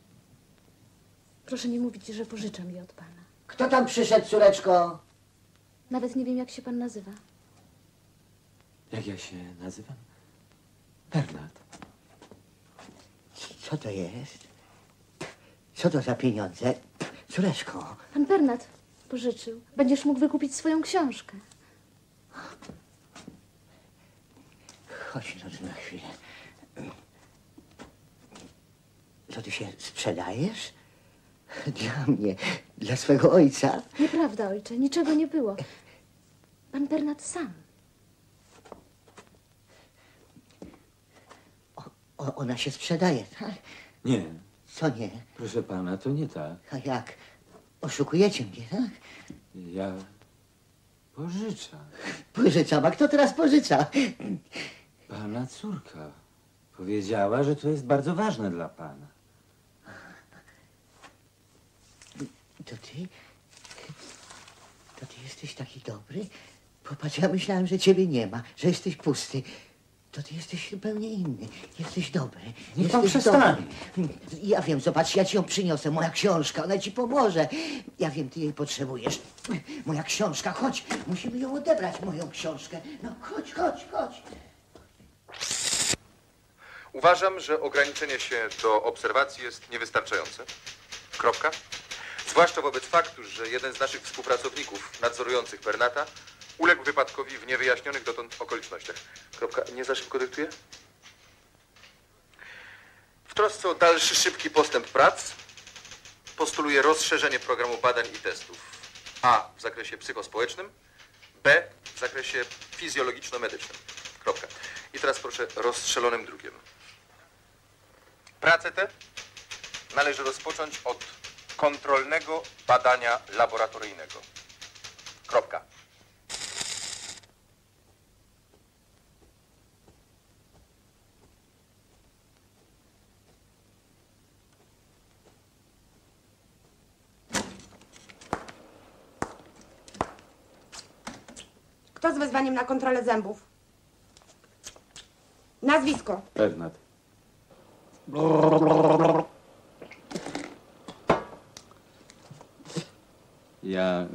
[SPEAKER 15] Proszę nie mówić, że pożyczam je od pana.
[SPEAKER 14] Kto tam przyszedł, córeczko?
[SPEAKER 15] Nawet nie wiem, jak się pan nazywa.
[SPEAKER 6] Jak ja się nazywam? Bernard.
[SPEAKER 14] Co to jest? Co to za pieniądze? Córeczko,
[SPEAKER 15] Pan Bernat pożyczył. Będziesz mógł wykupić swoją książkę.
[SPEAKER 14] chodź no tu na chwilę. Co ty się sprzedajesz? Dla mnie, dla swego ojca?
[SPEAKER 15] Nieprawda, ojcze, niczego nie było. Pan Bernat sam.
[SPEAKER 14] O, ona się sprzedaje, tak?
[SPEAKER 6] Nie,
[SPEAKER 14] Co nie?
[SPEAKER 6] proszę pana, to nie tak.
[SPEAKER 14] A jak? Oszukujecie mnie, tak?
[SPEAKER 6] Ja pożyczam.
[SPEAKER 14] Pożyczam, a kto teraz pożycza?
[SPEAKER 6] Pana córka powiedziała, że to jest bardzo ważne dla pana.
[SPEAKER 14] To ty? To ty jesteś taki dobry? Popatrz, ja myślałem, że ciebie nie ma, że jesteś pusty. To ty jesteś zupełnie inny. Jesteś dobry.
[SPEAKER 6] Niech pan
[SPEAKER 14] jesteś
[SPEAKER 6] przestanie.
[SPEAKER 14] dobry. Ja wiem, zobacz, ja ci ją przyniosę. Moja książka, ona ci pomoże. Ja wiem, ty jej potrzebujesz. Moja książka, chodź. Musimy ją odebrać, moją książkę. No chodź, chodź, chodź.
[SPEAKER 1] Uważam, że ograniczenie się do obserwacji jest niewystarczające. Kropka. Zwłaszcza wobec faktu, że jeden z naszych współpracowników nadzorujących Bernata uległ wypadkowi w niewyjaśnionych dotąd okolicznościach. Kropka. Nie za szybko dyktuję? W trosce o dalszy szybki postęp prac postuluję rozszerzenie programu badań i testów. A w zakresie psychospołecznym, B w zakresie fizjologiczno-medycznym. Kropka. I teraz proszę rozstrzelonym drukiem. Pracę tę należy rozpocząć od kontrolnego badania laboratoryjnego. Kropka.
[SPEAKER 19] Kto z wezwaniem na kontrolę zębów? Nazwisko.
[SPEAKER 8] Bernat. Ja y,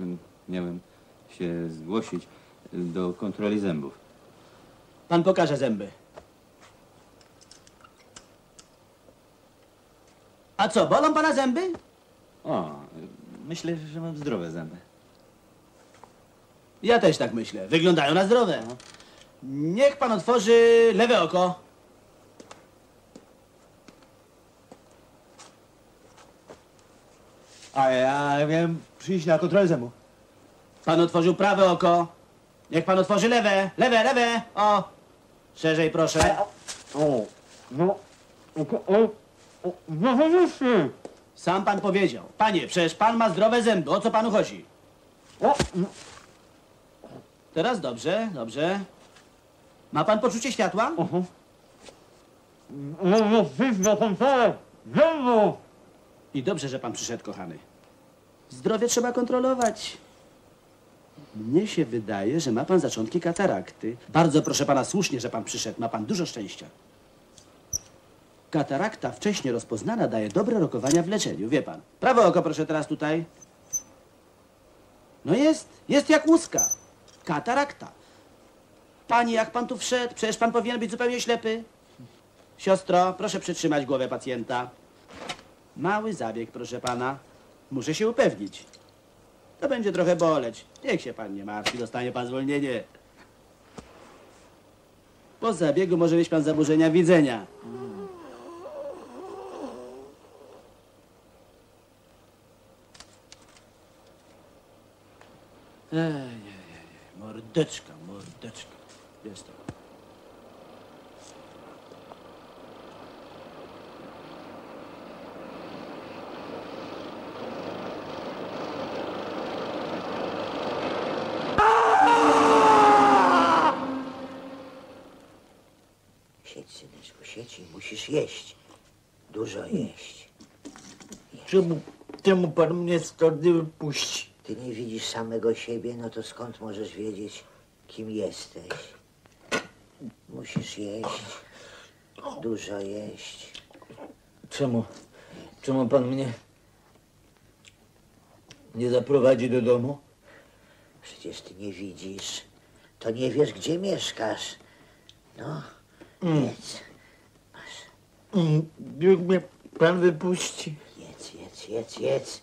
[SPEAKER 8] miałem się zgłosić y, do kontroli zębów.
[SPEAKER 20] Pan pokaże zęby. A co, bolą pana zęby?
[SPEAKER 8] O, y, myślę, że mam zdrowe zęby.
[SPEAKER 20] Ja też tak myślę. Wyglądają na zdrowe. Niech pan otworzy lewe oko.
[SPEAKER 9] A ja miałem przyjść na kontrolę zębów.
[SPEAKER 20] Pan otworzył prawe oko. Niech pan otworzy lewe. Lewe, lewe. O. Szerzej proszę.
[SPEAKER 9] O, no.
[SPEAKER 20] Sam pan powiedział. Panie, przecież pan ma zdrowe zęby. O co panu chodzi? Teraz dobrze, dobrze. Ma pan poczucie światła? I dobrze, że pan przyszedł, kochany. Zdrowie trzeba kontrolować. Mnie się wydaje, że ma pan zaczątki katarakty. Bardzo proszę pana, słusznie, że pan przyszedł. Ma pan dużo szczęścia. Katarakta wcześnie rozpoznana daje dobre rokowania w leczeniu, wie pan. Prawe oko proszę teraz tutaj. No jest, jest jak łuska. Katarakta. Panie, jak pan tu wszedł, przecież pan powinien być zupełnie ślepy. Siostro, proszę przytrzymać głowę pacjenta. Mały zabieg, proszę pana. Muszę się upewnić. To będzie trochę boleć. Niech się pan nie martwi, dostanie pan zwolnienie. Po zabiegu może mieć pan zaburzenia widzenia. Ej, mordeczka, mordeczka. Jest to.
[SPEAKER 14] Siedź, syneczku, siedź i musisz jeść. Dużo jeść.
[SPEAKER 9] Czemu, czemu pan mnie stąd nie wypuści?
[SPEAKER 14] Ty nie widzisz samego siebie, no to skąd możesz wiedzieć, kim jesteś? Musisz jeść. Dużo jeść.
[SPEAKER 9] Czemu, czemu pan mnie nie zaprowadzi do domu?
[SPEAKER 14] Przecież ty nie widzisz. To nie wiesz, gdzie mieszkasz. No,
[SPEAKER 9] Mm.
[SPEAKER 14] jedz,
[SPEAKER 9] Mm, Niech mnie pan wypuści.
[SPEAKER 14] jedz, jedz, jedz. Jedz,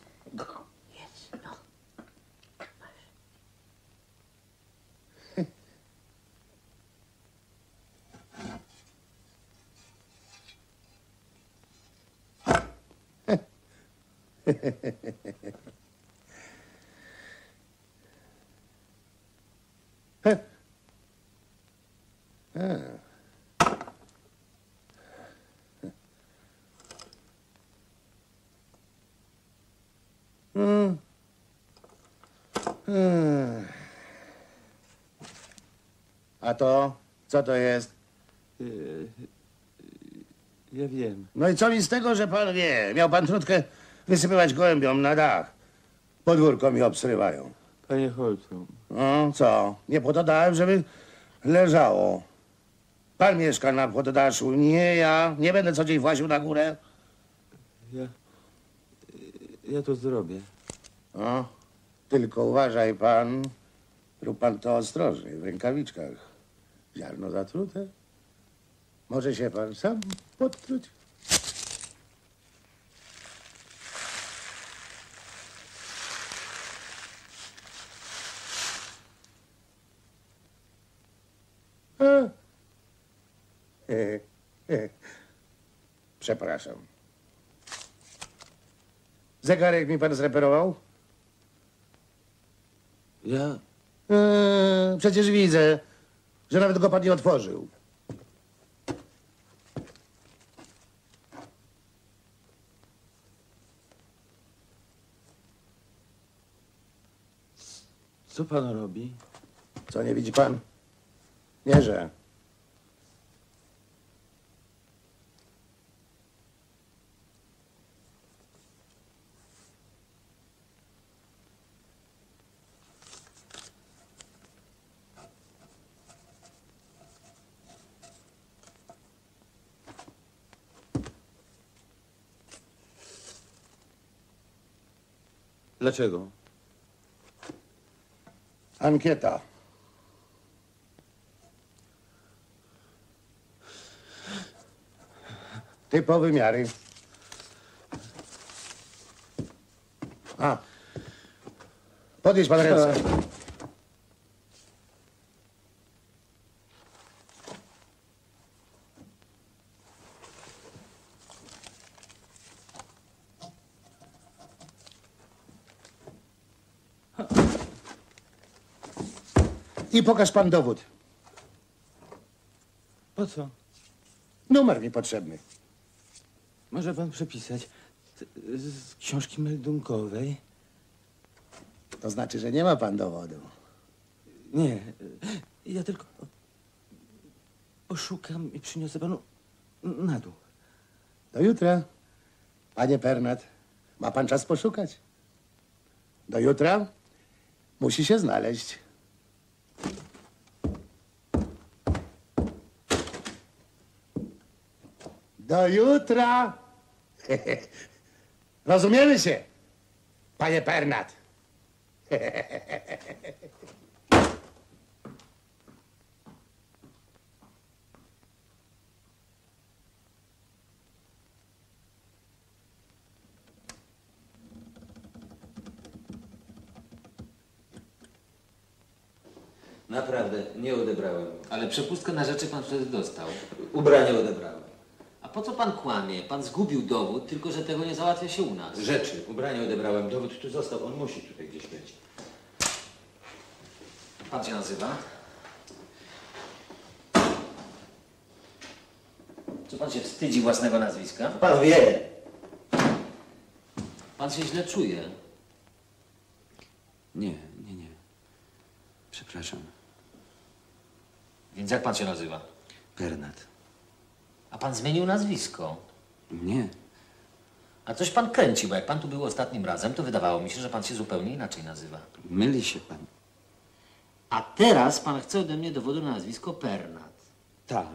[SPEAKER 17] Mm. Mm. A to? Co to jest?
[SPEAKER 8] Ja wiem.
[SPEAKER 17] No i co mi z tego, że pan wie? Miał pan trutkę wysypywać gołębiom na dach. Podwórko mi obsrywają.
[SPEAKER 8] Panie Holtu,
[SPEAKER 17] No, co? Nie po to dałem, żeby leżało. Pan mieszka na poddaszu, nie ja. Nie będę co dzień właził na górę.
[SPEAKER 8] ja... Ja to zrobię.
[SPEAKER 17] No, tylko uważaj pan. Rób pan to ostrożnie, w rękawiczkach. Ziarno zatrute. Może się pan sam podtruć. A. E, e. Przepraszam. Zegarek mi pan zreperował?
[SPEAKER 8] Ja...
[SPEAKER 17] Eee, przecież widzę, że nawet go pan nie otworzył.
[SPEAKER 8] Co pan robi?
[SPEAKER 17] Co, nie widzi pan? Nie, że.
[SPEAKER 6] Dlaczego?
[SPEAKER 17] Ankieta. Typowe miary. A. Podnieś pan ręce. Pokaż pan dowód.
[SPEAKER 6] Po co?
[SPEAKER 17] Numer mi potrzebny.
[SPEAKER 6] Może pan przepisać z, z książki meldunkowej?
[SPEAKER 17] To znaczy, że nie ma pan dowodu.
[SPEAKER 6] Nie, ja tylko oszukam i przyniosę panu na dół.
[SPEAKER 17] Do jutra. Panie Pernat, ma pan czas poszukać? Do jutra musi się znaleźć. Do jutra. Rozumiemy się, panie Pernat.
[SPEAKER 8] Naprawdę, nie odebrałem.
[SPEAKER 5] Ale przepustkę na rzeczy pan wtedy dostał.
[SPEAKER 8] Ubranie odebrałem.
[SPEAKER 5] A po co pan kłamie? Pan zgubił dowód, tylko że tego nie załatwia się u nas.
[SPEAKER 8] Rzeczy, ubranie odebrałem, dowód tu został, on musi tutaj gdzieś być.
[SPEAKER 5] Pan się nazywa? Czy pan się wstydzi własnego nazwiska?
[SPEAKER 20] Pan wie.
[SPEAKER 5] Pan się źle czuje.
[SPEAKER 6] Nie, nie, nie. Przepraszam.
[SPEAKER 5] Więc jak pan się nazywa?
[SPEAKER 6] Pernat.
[SPEAKER 5] A pan zmienił nazwisko.
[SPEAKER 6] Nie.
[SPEAKER 5] A coś pan kręci, bo jak pan tu był ostatnim razem, to wydawało mi się, że pan się zupełnie inaczej nazywa.
[SPEAKER 6] Myli się pan.
[SPEAKER 5] A teraz pan chce ode mnie dowodu na nazwisko Pernat.
[SPEAKER 6] Tak.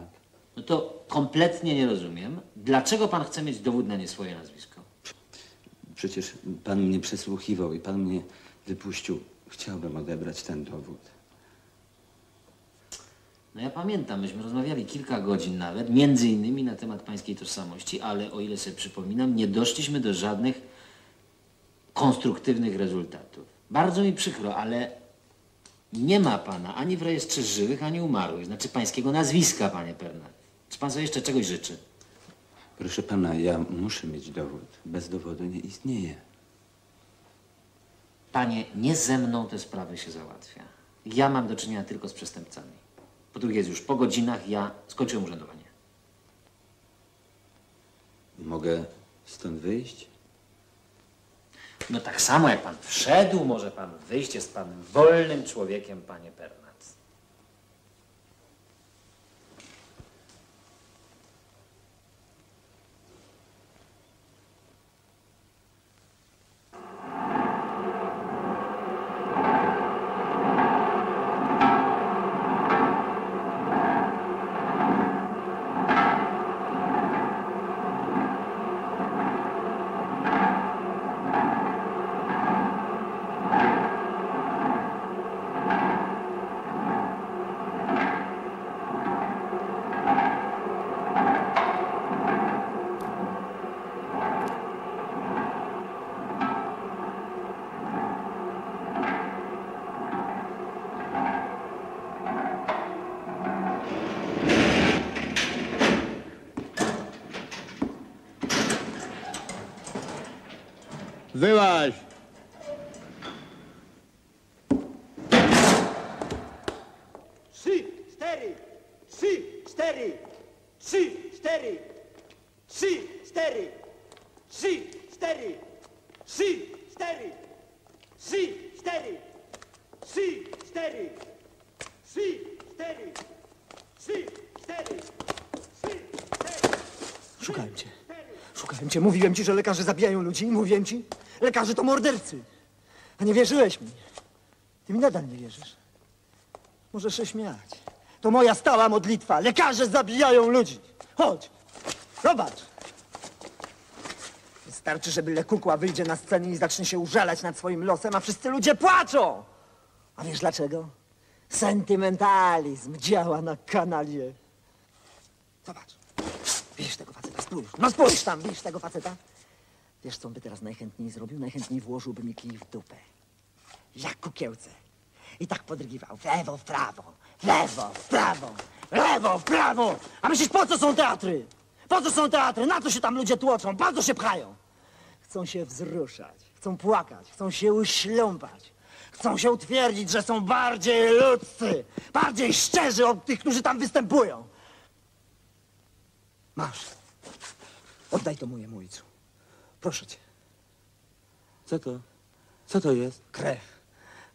[SPEAKER 5] No to kompletnie nie rozumiem, dlaczego pan chce mieć dowód na nie swoje nazwisko.
[SPEAKER 6] Przecież pan mnie przesłuchiwał i pan mnie wypuścił. Chciałbym odebrać ten dowód.
[SPEAKER 5] No ja pamiętam, myśmy rozmawiali kilka godzin nawet, między innymi na temat pańskiej tożsamości, ale o ile sobie przypominam, nie doszliśmy do żadnych konstruktywnych rezultatów. Bardzo mi przykro, ale nie ma pana ani w rejestrze żywych, ani umarłych. Znaczy pańskiego nazwiska, panie Pernat. Czy pan sobie jeszcze czegoś życzy?
[SPEAKER 6] Proszę pana, ja muszę mieć dowód. Bez dowodu nie istnieje.
[SPEAKER 5] Panie, nie ze mną te sprawy się załatwia. Ja mam do czynienia tylko z przestępcami. Po drugie jest już po godzinach, ja skończyłem urzędowanie.
[SPEAKER 6] Mogę stąd wyjść?
[SPEAKER 5] No tak samo jak pan wszedł, może pan wyjść, jest pan wolnym człowiekiem, panie Pernat.
[SPEAKER 21] Wyłaź!
[SPEAKER 20] Trzy, cztery, trzy, cztery, trzy, cztery, trzy, cztery, trzy, cztery, trzy, cztery, trzy, cztery, trzy, cztery, trzy, cztery, trzy, cztery, trzy, cztery.
[SPEAKER 9] Szukałem cię. Szukałem cię. Mówiłem ci, że lekarze zabijają ludzi. Mówiłem ci. Lekarze to mordercy. A nie wierzyłeś mi. Ty mi nadal nie wierzysz. Możesz się śmiać. To moja stała modlitwa. Lekarze zabijają ludzi. Chodź. Zobacz. Wystarczy, że byle kukła wyjdzie na scenę i zacznie się użalać nad swoim losem, a wszyscy ludzie płaczą. A wiesz dlaczego? Sentymentalizm działa na kanalie. Zobacz. Widzisz tego faceta? Spójrz. No spójrz tam, widzisz tego faceta? Wiesz, co on by teraz najchętniej zrobił? Najchętniej włożyłby mi kij w dupę. Jak kukiełce. I tak podrygiwał w lewo, w prawo, w lewo, w prawo, w lewo, w prawo. A myślisz, po co są teatry? Po co są teatry? Na co się tam ludzie tłoczą? Co się pchają? Chcą się wzruszać, chcą płakać, chcą się uśląpać. Chcą się utwierdzić, że są bardziej ludzcy, bardziej szczerzy od tych, którzy tam występują. Masz. Oddaj to mojemu ojcu. Proszę cię.
[SPEAKER 6] Co to? Co to jest?
[SPEAKER 9] Krew.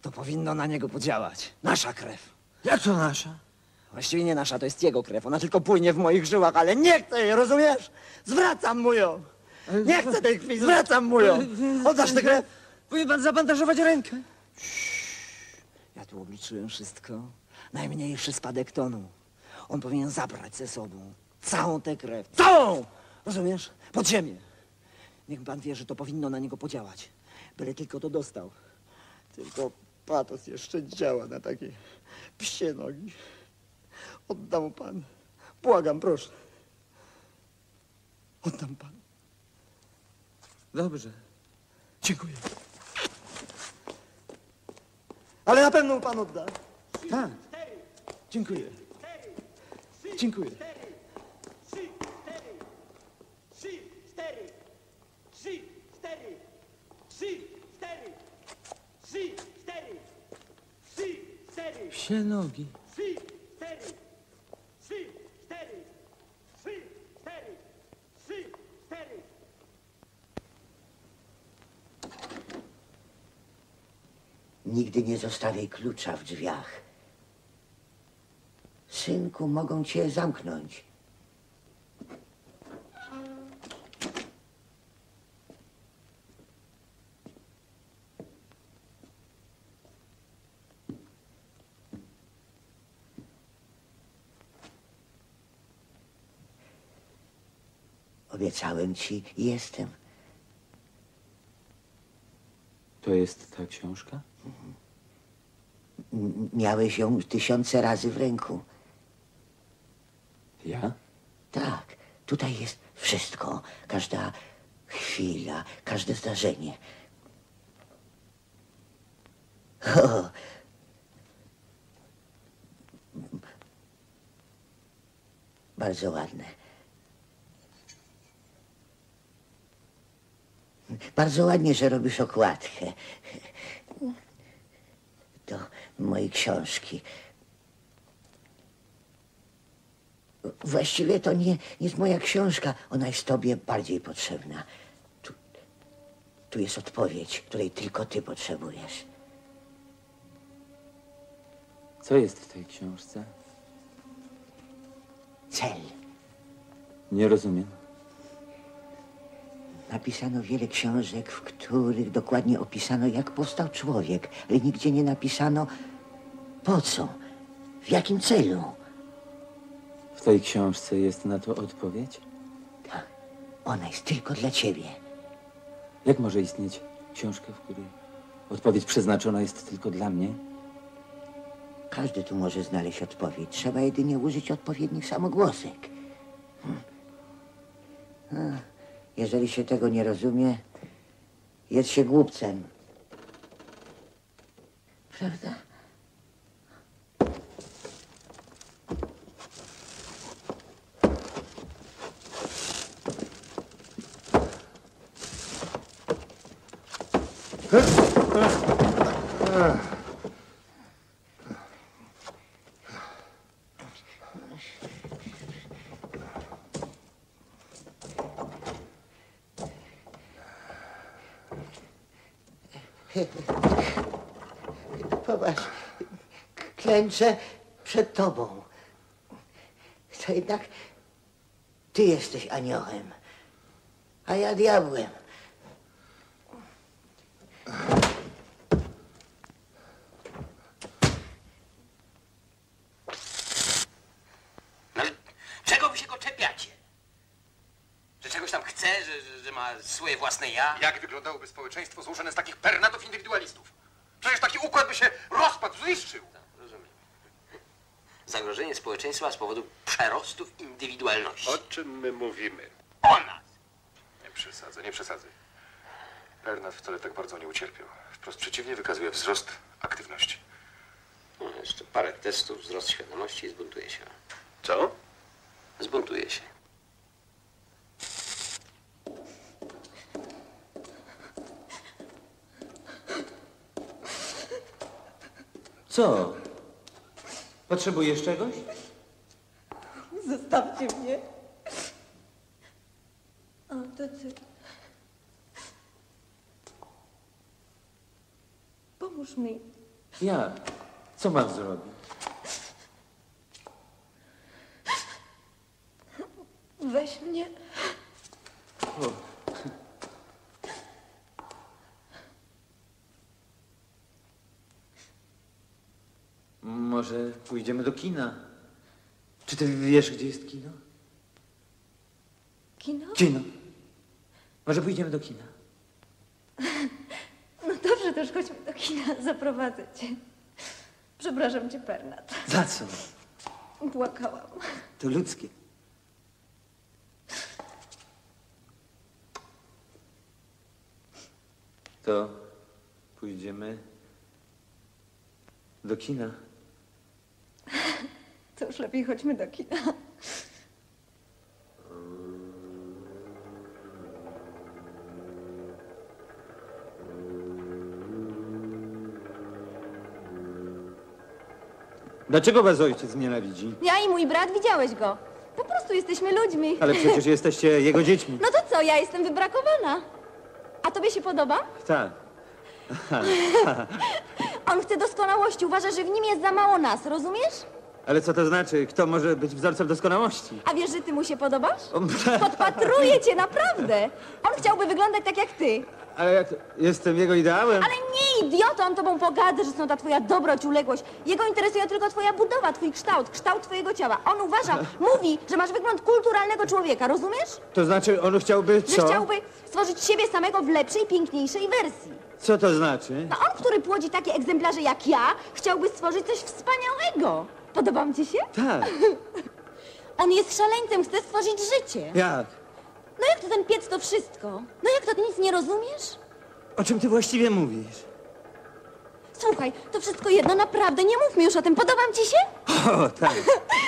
[SPEAKER 9] To powinno na niego podziałać. Nasza krew.
[SPEAKER 6] Jak to nasza?
[SPEAKER 9] Właściwie nie nasza, to jest jego krew. Ona tylko płynie w moich żyłach, ale nie chcę jej, rozumiesz? Zwracam mu ją. Nie chcę tej krwi, zwracam mu ją. Oddasz tę krew?
[SPEAKER 6] Powinien pan zabandażować rękę.
[SPEAKER 9] Ja tu obliczyłem wszystko. Najmniejszy spadek tonu. On powinien zabrać ze sobą całą tę krew. Całą! Rozumiesz? Pod ziemię. Niech pan wie, że to powinno na niego podziałać. Byle tylko to dostał. Tylko patos jeszcze działa na takie psie nogi. Oddam pan. Błagam, proszę. Oddam pan.
[SPEAKER 6] Dobrze.
[SPEAKER 9] Dziękuję. Ale na pewno mu pan odda.
[SPEAKER 6] Tak.
[SPEAKER 9] Dziękuję. Dziękuję.
[SPEAKER 6] Psie nogi.
[SPEAKER 14] Nigdy nie zostawiaj klucza w drzwiach. Synku, mogą cię zamknąć. Obiecałem ci i jestem.
[SPEAKER 6] To jest ta książka?
[SPEAKER 14] M- Miałeś ją tysiące razy w ręku.
[SPEAKER 6] Ja?
[SPEAKER 14] Tak, tutaj jest wszystko. Każda chwila, każde zdarzenie. O. Bardzo ładne. Bardzo ładnie, że robisz okładkę. Do mojej książki. Właściwie to nie jest moja książka. Ona jest tobie bardziej potrzebna. Tu, tu jest odpowiedź, której tylko ty potrzebujesz.
[SPEAKER 6] Co jest w tej książce?
[SPEAKER 14] Cel.
[SPEAKER 6] Nie rozumiem.
[SPEAKER 14] Napisano wiele książek, w których dokładnie opisano, jak powstał człowiek, ale nigdzie nie napisano po co, w jakim celu.
[SPEAKER 6] W tej książce jest na to odpowiedź?
[SPEAKER 14] Tak. Ona jest tylko dla ciebie.
[SPEAKER 6] Jak może istnieć książka, w której odpowiedź przeznaczona jest tylko dla mnie?
[SPEAKER 14] Każdy tu może znaleźć odpowiedź. Trzeba jedynie użyć odpowiednich samogłosek. Hmm. Jeżeli się tego nie rozumie, jest się głupcem. Prawda? Popatrz, klęczę przed tobą. To jednak ty jesteś aniołem, a ja diabłem.
[SPEAKER 2] No ale czego wy się go czepiacie? Że czegoś tam chce, że, że, że ma ma swoje własne ja?
[SPEAKER 1] Jak wyglądałoby społeczeństwo złożone z takich pernatów indywidualistów? Przecież taki układ by się rozpadł, zniszczył.
[SPEAKER 2] Rozumiem. Zagrożenie społeczeństwa z powodu przerostów indywidualności.
[SPEAKER 13] O czym my mówimy?
[SPEAKER 2] O nas!
[SPEAKER 1] Nie przesadzę, nie przesadzę. Pernat wcale tak bardzo nie ucierpiał. Wprost przeciwnie, wykazuje wzrost aktywności.
[SPEAKER 2] No, jeszcze parę testów, wzrost świadomości i zbuntuje się.
[SPEAKER 13] Co?
[SPEAKER 2] Zbuntuje się.
[SPEAKER 6] Co? Potrzebujesz czegoś?
[SPEAKER 11] Zostawcie mnie. O, to ty. Pomóż mi.
[SPEAKER 6] Ja. Co mam zrobić?
[SPEAKER 11] Weź mnie.
[SPEAKER 6] O. Może pójdziemy do kina? Czy ty wiesz, gdzie jest kino?
[SPEAKER 11] Kino?
[SPEAKER 6] Kino. Może pójdziemy do kina?
[SPEAKER 11] No dobrze, to już chodźmy do kina. Zaprowadzę cię. Przepraszam cię, Bernat.
[SPEAKER 6] Za co?
[SPEAKER 11] Płakałam.
[SPEAKER 6] To ludzkie. To pójdziemy do kina.
[SPEAKER 11] To już lepiej chodźmy do kina.
[SPEAKER 6] Dlaczego was ojciec nienawidzi?
[SPEAKER 11] Ja i mój brat, widziałeś go. Po prostu jesteśmy ludźmi.
[SPEAKER 6] Ale przecież jesteście jego dziećmi.
[SPEAKER 11] No to co, ja jestem wybrakowana. A tobie się podoba?
[SPEAKER 6] Tak.
[SPEAKER 11] On chce doskonałości, uważa, że w nim jest za mało nas, rozumiesz?
[SPEAKER 6] Ale co to znaczy? Kto może być wzorcem doskonałości?
[SPEAKER 11] A wiesz, że ty mu się podobasz?
[SPEAKER 6] O,
[SPEAKER 11] Podpatruję cię, naprawdę. On chciałby wyglądać tak jak ty.
[SPEAKER 6] Ale jestem jego ideałem?
[SPEAKER 11] Ale nie idioto, on tobą pogadza, że są ta twoja dobroć, uległość. Jego interesuje tylko twoja budowa, twój kształt, kształt twojego ciała. On uważa, mówi, że masz wygląd kulturalnego człowieka, rozumiesz?
[SPEAKER 6] To znaczy on chciałby
[SPEAKER 11] Że
[SPEAKER 6] co?
[SPEAKER 11] chciałby stworzyć siebie samego w lepszej, piękniejszej wersji.
[SPEAKER 6] Co to znaczy?
[SPEAKER 11] A on, który płodzi takie egzemplarze jak ja, chciałby stworzyć coś wspaniałego. Podobam ci się?
[SPEAKER 6] Tak.
[SPEAKER 11] On jest szaleńcem, chce stworzyć życie.
[SPEAKER 6] Jak?
[SPEAKER 11] No jak to ten piec to wszystko? No jak to ty nic nie rozumiesz?
[SPEAKER 6] O czym ty właściwie mówisz?
[SPEAKER 11] Słuchaj, to wszystko jedno, naprawdę, nie mów mi już o tym. Podobam ci się?
[SPEAKER 6] O, tak.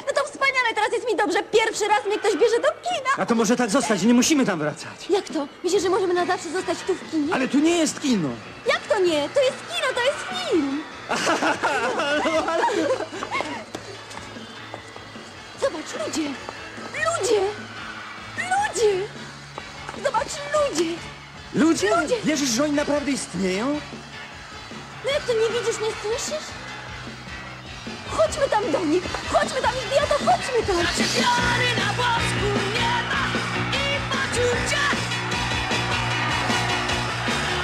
[SPEAKER 11] No to wspaniale, teraz jest mi dobrze. Pierwszy raz mnie ktoś bierze do kina.
[SPEAKER 6] A to może tak zostać, nie musimy tam wracać.
[SPEAKER 11] Jak to? Myślisz, że możemy na zawsze zostać tu w kinie?
[SPEAKER 6] Ale tu nie jest kino.
[SPEAKER 11] Jak to nie? To jest kino, to jest film. Zobacz, ludzie! Ludzie! Ludzie! Zobacz, ludzie!
[SPEAKER 6] Ludzie?
[SPEAKER 11] Ludzie!
[SPEAKER 6] Wierzysz, że oni naprawdę istnieją?
[SPEAKER 11] No jak to nie widzisz, nie słyszysz? Chodźmy tam do nich! Chodźmy tam, idioto, chodźmy tam! Nasze piory na bosku nie ma i poczucia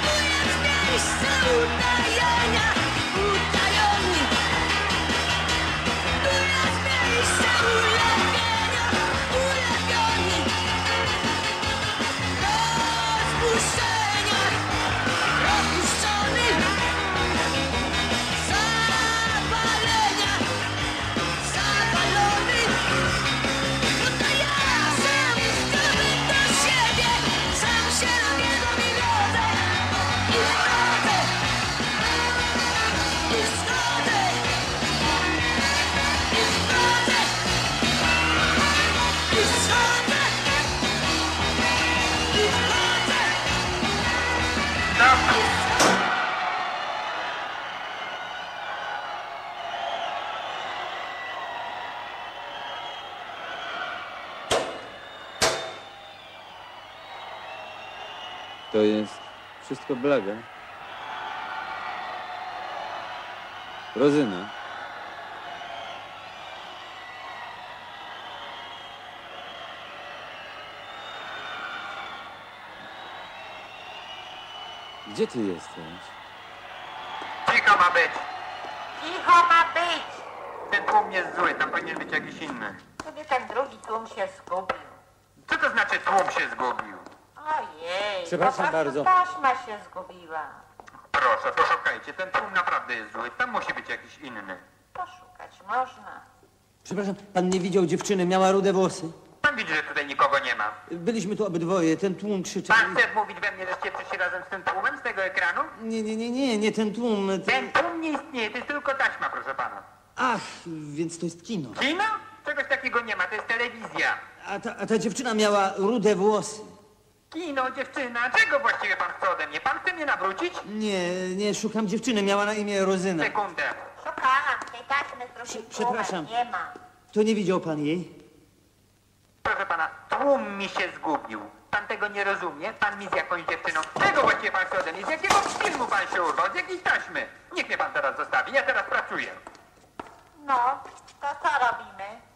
[SPEAKER 11] Tu jest miejsce To
[SPEAKER 6] jest wszystko blaga. Rozyna. Gdzie ty jesteś?
[SPEAKER 21] Cicho ma być! Cicho ma być! Ten tłum jest zły, tam powinien być jakiś inny.
[SPEAKER 22] Sobie ten drugi tłum się zgubił.
[SPEAKER 21] Co to znaczy tłum się zgubił? Ojej,
[SPEAKER 6] Przepraszam
[SPEAKER 21] po
[SPEAKER 6] bardzo.
[SPEAKER 21] taśma się zgubiła. Proszę, poszukajcie, ten tłum naprawdę jest zły. Tam musi być jakiś inny. Poszukać można.
[SPEAKER 6] Przepraszam, pan nie widział dziewczyny, miała rude włosy.
[SPEAKER 21] Pan widzi, że tutaj nikogo nie ma.
[SPEAKER 6] Byliśmy tu obydwoje, ten tłum krzyczał.
[SPEAKER 21] Pan chce wmówić we mnie, żeście przyszli razem z tym tłumem z tego ekranu?
[SPEAKER 6] Nie, nie, nie, nie, nie ten tłum. Ten...
[SPEAKER 21] Ten tłum nie istnieje, to jest tylko taśma, proszę pana.
[SPEAKER 6] Ach, więc to jest kino.
[SPEAKER 21] Kino? Czegoś takiego nie ma, to jest telewizja.
[SPEAKER 6] A ta, a ta dziewczyna miała rude włosy.
[SPEAKER 21] Kino, dziewczyna, czego właściwie pan chce ode mnie? Pan chce mnie nawrócić?
[SPEAKER 6] Nie, nie, szukam dziewczyny, miała na imię Rozyna.
[SPEAKER 21] Sekundę.
[SPEAKER 23] Szukałam tej taśmy z drugim
[SPEAKER 6] przepraszam.
[SPEAKER 23] Nie ma.
[SPEAKER 6] To nie widział pan jej?
[SPEAKER 21] Proszę pana, tłum mi się zgubił. Pan tego nie rozumie? Pan mi z jakąś dziewczyną. Czego właściwie pan chce ode mnie? Z jakiego filmu pan się urwał? Z jakiej taśmy? Niech mnie pan teraz zostawi, ja teraz pracuję.
[SPEAKER 23] No, to co robimy?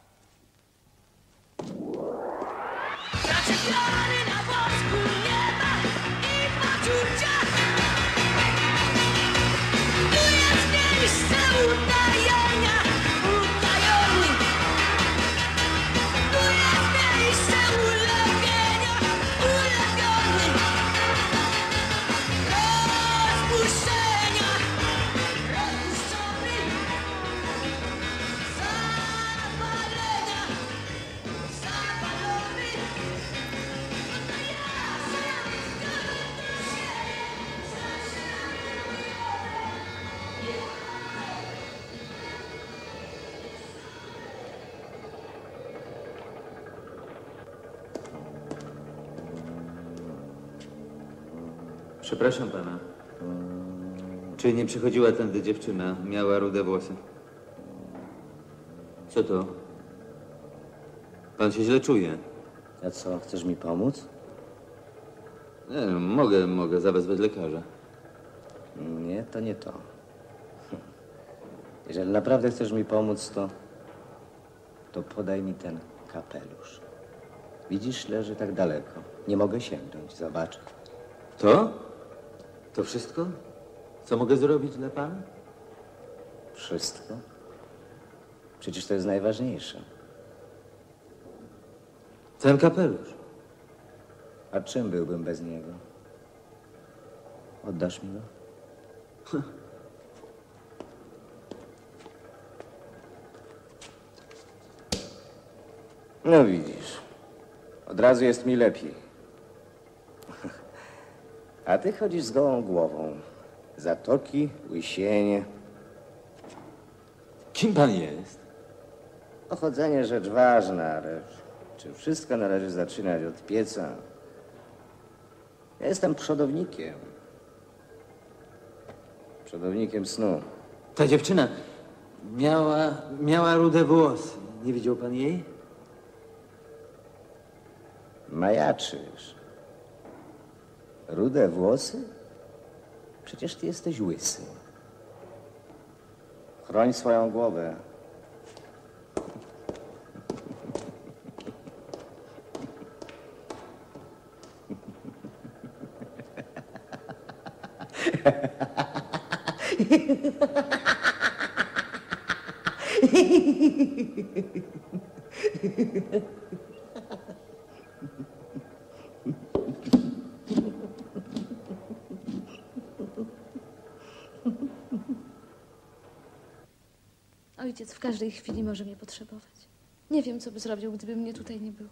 [SPEAKER 8] Przepraszam pana. Czy nie przychodziła tędy dziewczyna? Miała rude włosy. Co to? Pan się źle czuje.
[SPEAKER 16] A co, chcesz mi pomóc?
[SPEAKER 8] Nie, mogę, mogę zawezwać lekarza.
[SPEAKER 16] Nie, to nie to. Jeżeli naprawdę chcesz mi pomóc, to... to podaj mi ten kapelusz. Widzisz, leży tak daleko. Nie mogę sięgnąć, zobacz.
[SPEAKER 8] To? To wszystko? Co mogę zrobić dla pana?
[SPEAKER 16] Wszystko? Przecież to jest najważniejsze.
[SPEAKER 8] Ten kapelusz.
[SPEAKER 16] A czym byłbym bez niego? Oddasz mi go? No widzisz, od razu jest mi lepiej. A ty chodzisz z gołą głową. Zatoki, łysienie.
[SPEAKER 8] Kim pan jest?
[SPEAKER 16] Pochodzenie rzecz ważna, ale czy wszystko należy zaczynać od pieca? Ja jestem przodownikiem. Przodownikiem snu.
[SPEAKER 6] Ta dziewczyna miała, miała rude włosy. Nie widział pan jej?
[SPEAKER 16] Majaczysz. Rude włosy? Przecież ty jesteś łysy. Chroń swoją głowę.
[SPEAKER 15] Ojciec w każdej chwili może mnie potrzebować. Nie wiem, co by zrobił, gdyby mnie tutaj nie było.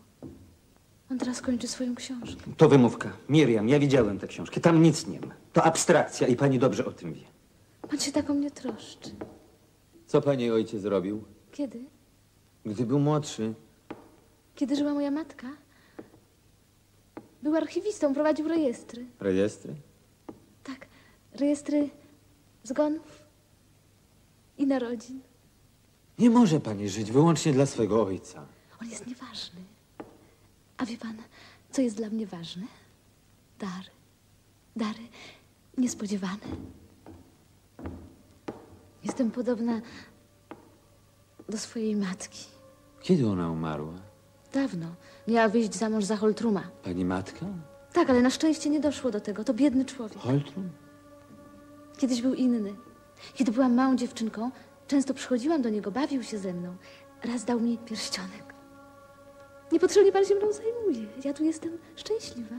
[SPEAKER 15] On teraz kończy swoją książkę.
[SPEAKER 6] To wymówka. Miriam, ja widziałem tę książkę. Tam nic nie ma. To abstrakcja i pani dobrze o tym wie.
[SPEAKER 15] Pan się tak o mnie troszczy.
[SPEAKER 8] Co pani ojciec zrobił?
[SPEAKER 15] Kiedy?
[SPEAKER 8] Gdy był młodszy.
[SPEAKER 15] Kiedy żyła moja matka? Był archiwistą, prowadził rejestry.
[SPEAKER 8] Rejestry?
[SPEAKER 15] Tak, rejestry zgonów i narodzin.
[SPEAKER 8] Nie może pani żyć wyłącznie dla swego ojca.
[SPEAKER 15] On jest nieważny. A wie pan, co jest dla mnie ważne? Dary. Dary niespodziewane. Jestem podobna do swojej matki.
[SPEAKER 8] Kiedy ona umarła?
[SPEAKER 15] Dawno. Miała wyjść za mąż za Holtruma.
[SPEAKER 8] Pani matka?
[SPEAKER 15] Tak, ale na szczęście nie doszło do tego. To biedny człowiek.
[SPEAKER 8] Holtrum?
[SPEAKER 15] Kiedyś był inny. Kiedy byłam małą dziewczynką, często przychodziłam do niego, bawił się ze mną. Raz dał mi pierścionek. Niepotrzebnie pan się mną zajmuje. Ja tu jestem szczęśliwa.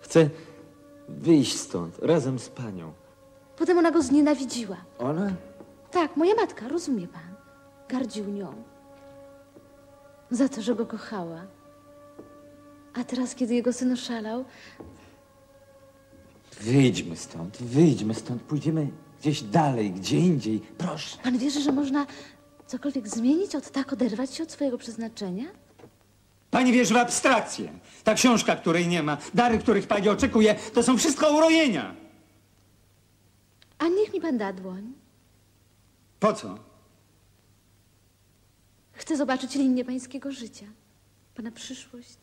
[SPEAKER 6] Chcę wyjść stąd razem z panią.
[SPEAKER 15] Potem ona go znienawidziła.
[SPEAKER 6] Ona?
[SPEAKER 15] Tak, moja matka, rozumie pan. Gardził nią. Za to, że go kochała. A teraz, kiedy jego syn oszalał,
[SPEAKER 6] Wyjdźmy stąd, wyjdźmy stąd, pójdziemy gdzieś dalej, gdzie indziej. Proszę.
[SPEAKER 15] pan wierzy, że można cokolwiek zmienić, od tak oderwać się od swojego przeznaczenia?
[SPEAKER 9] Pani wierzy w abstrakcję. Ta książka, której nie ma, dary, których pani oczekuje, to są wszystko urojenia.
[SPEAKER 15] A niech mi pan da dłoń.
[SPEAKER 9] Po co?
[SPEAKER 15] Chcę zobaczyć linię pańskiego życia. Pana przyszłość.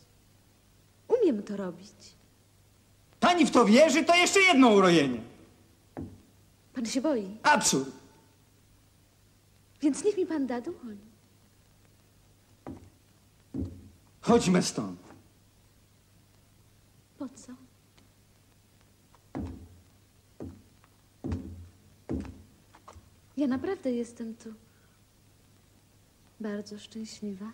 [SPEAKER 15] Umiem to robić.
[SPEAKER 9] Pani w to wierzy, to jeszcze jedno urojenie.
[SPEAKER 15] Pan się boi.
[SPEAKER 9] Absurd.
[SPEAKER 15] Więc niech mi pan da dłoń.
[SPEAKER 9] Chodźmy stąd.
[SPEAKER 15] Po co? Ja naprawdę jestem tu bardzo szczęśliwa.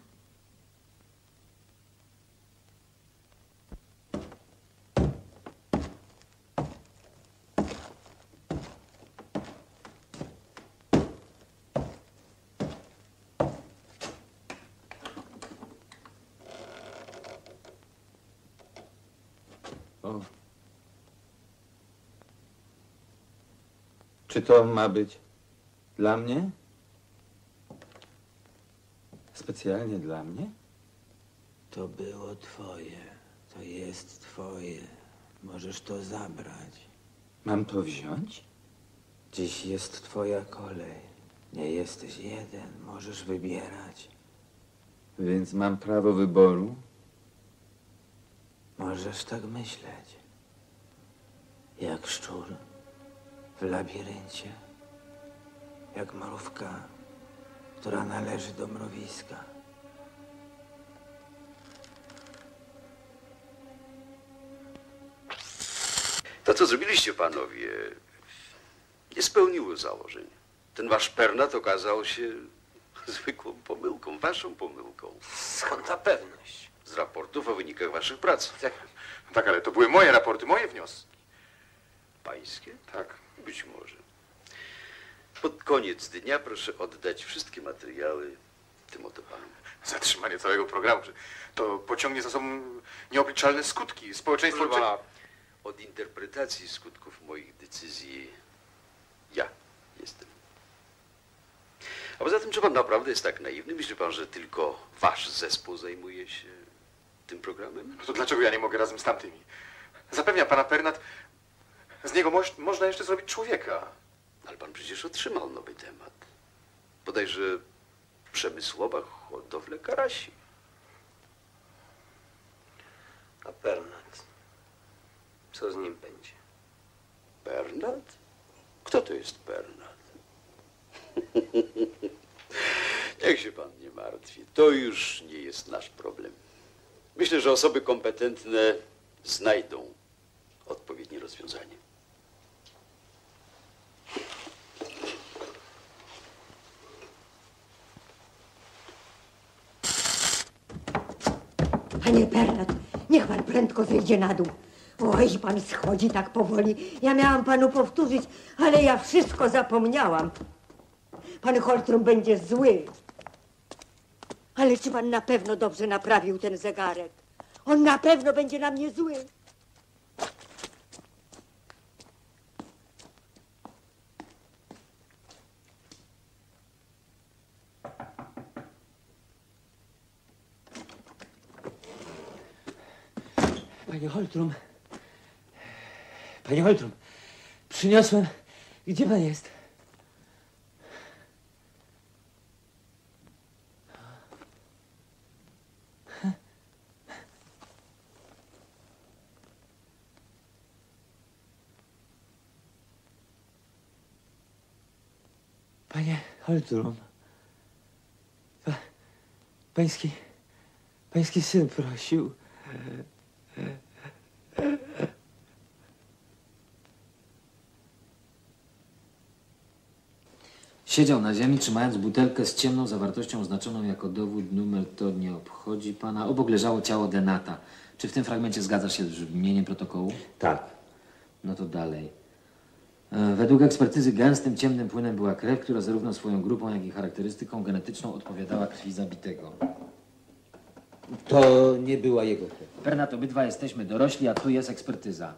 [SPEAKER 6] O. Czy to ma być dla mnie? Specjalnie dla mnie?
[SPEAKER 22] To było twoje. To jest twoje. Możesz to zabrać.
[SPEAKER 6] Mam to wziąć?
[SPEAKER 22] Dziś jest twoja kolej. Nie jesteś jeden. Możesz wybierać.
[SPEAKER 6] Więc mam prawo wyboru?
[SPEAKER 22] Możesz tak myśleć. Jak szczur w labiryncie. Jak mrówka, która należy do mrowiska.
[SPEAKER 24] To, co zrobiliście panowie, nie spełniło założeń. Ten wasz pernat okazał się zwykłą pomyłką, waszą pomyłką.
[SPEAKER 2] Skąd ta pewność?
[SPEAKER 24] Z raportów o wynikach waszych prac.
[SPEAKER 1] Tak, ale to były moje raporty, moje wnioski.
[SPEAKER 24] Pańskie?
[SPEAKER 1] Tak.
[SPEAKER 24] Być może. Pod koniec dnia proszę oddać wszystkie materiały tym oto panom.
[SPEAKER 1] Zatrzymanie całego programu, to pociągnie za sobą nieobliczalne skutki. Społeczeństwo...
[SPEAKER 24] Proszę pana, od interpretacji skutków moich decyzji ja jestem. A poza tym, czy pan naprawdę jest tak naiwny? Myśli pan, że tylko wasz zespół zajmuje się tym programem?
[SPEAKER 1] No to dlaczego ja nie mogę razem z tamtymi? Zapewniam pana Pernat, z niego moż, można jeszcze zrobić człowieka.
[SPEAKER 24] Ale pan przecież otrzymał nowy temat. Bodajże przemysłowa hodowla karasi.
[SPEAKER 2] A Bernat? Co z nim będzie?
[SPEAKER 24] Bernard? Kto to jest Bernard? Niech się pan nie martwi. To już nie jest nasz problem. Myślę, że osoby kompetentne znajdą odpowiednie rozwiązanie.
[SPEAKER 25] Panie Bernat, niech pan prędko zejdzie na dół. Oj, pan schodzi tak powoli. Ja miałam panu powtórzyć, ale ja wszystko zapomniałam. Pan Holtrum będzie zły. Ale czy pan na pewno dobrze naprawił ten zegarek? On na pewno będzie na mnie zły.
[SPEAKER 6] Panie Holtrum. Panie Holtrum, przyniosłem. Gdzie pan jest? Panie Holtrum. Pa, pański. Pański syn prosił.
[SPEAKER 5] Siedział na ziemi, trzymając butelkę z ciemną zawartością oznaczoną jako dowód numer to nie obchodzi pana. Obok leżało ciało Denata. Czy w tym fragmencie zgadzasz się z brzmieniem protokołu?
[SPEAKER 6] Tak.
[SPEAKER 5] No to dalej. E, Według ekspertyzy gęstym, ciemnym płynem była krew, która zarówno swoją grupą, jak i charakterystyką genetyczną odpowiadała krwi zabitego.
[SPEAKER 6] To nie była jego krew.
[SPEAKER 5] Bernat, obydwa jesteśmy dorośli, a tu jest ekspertyza.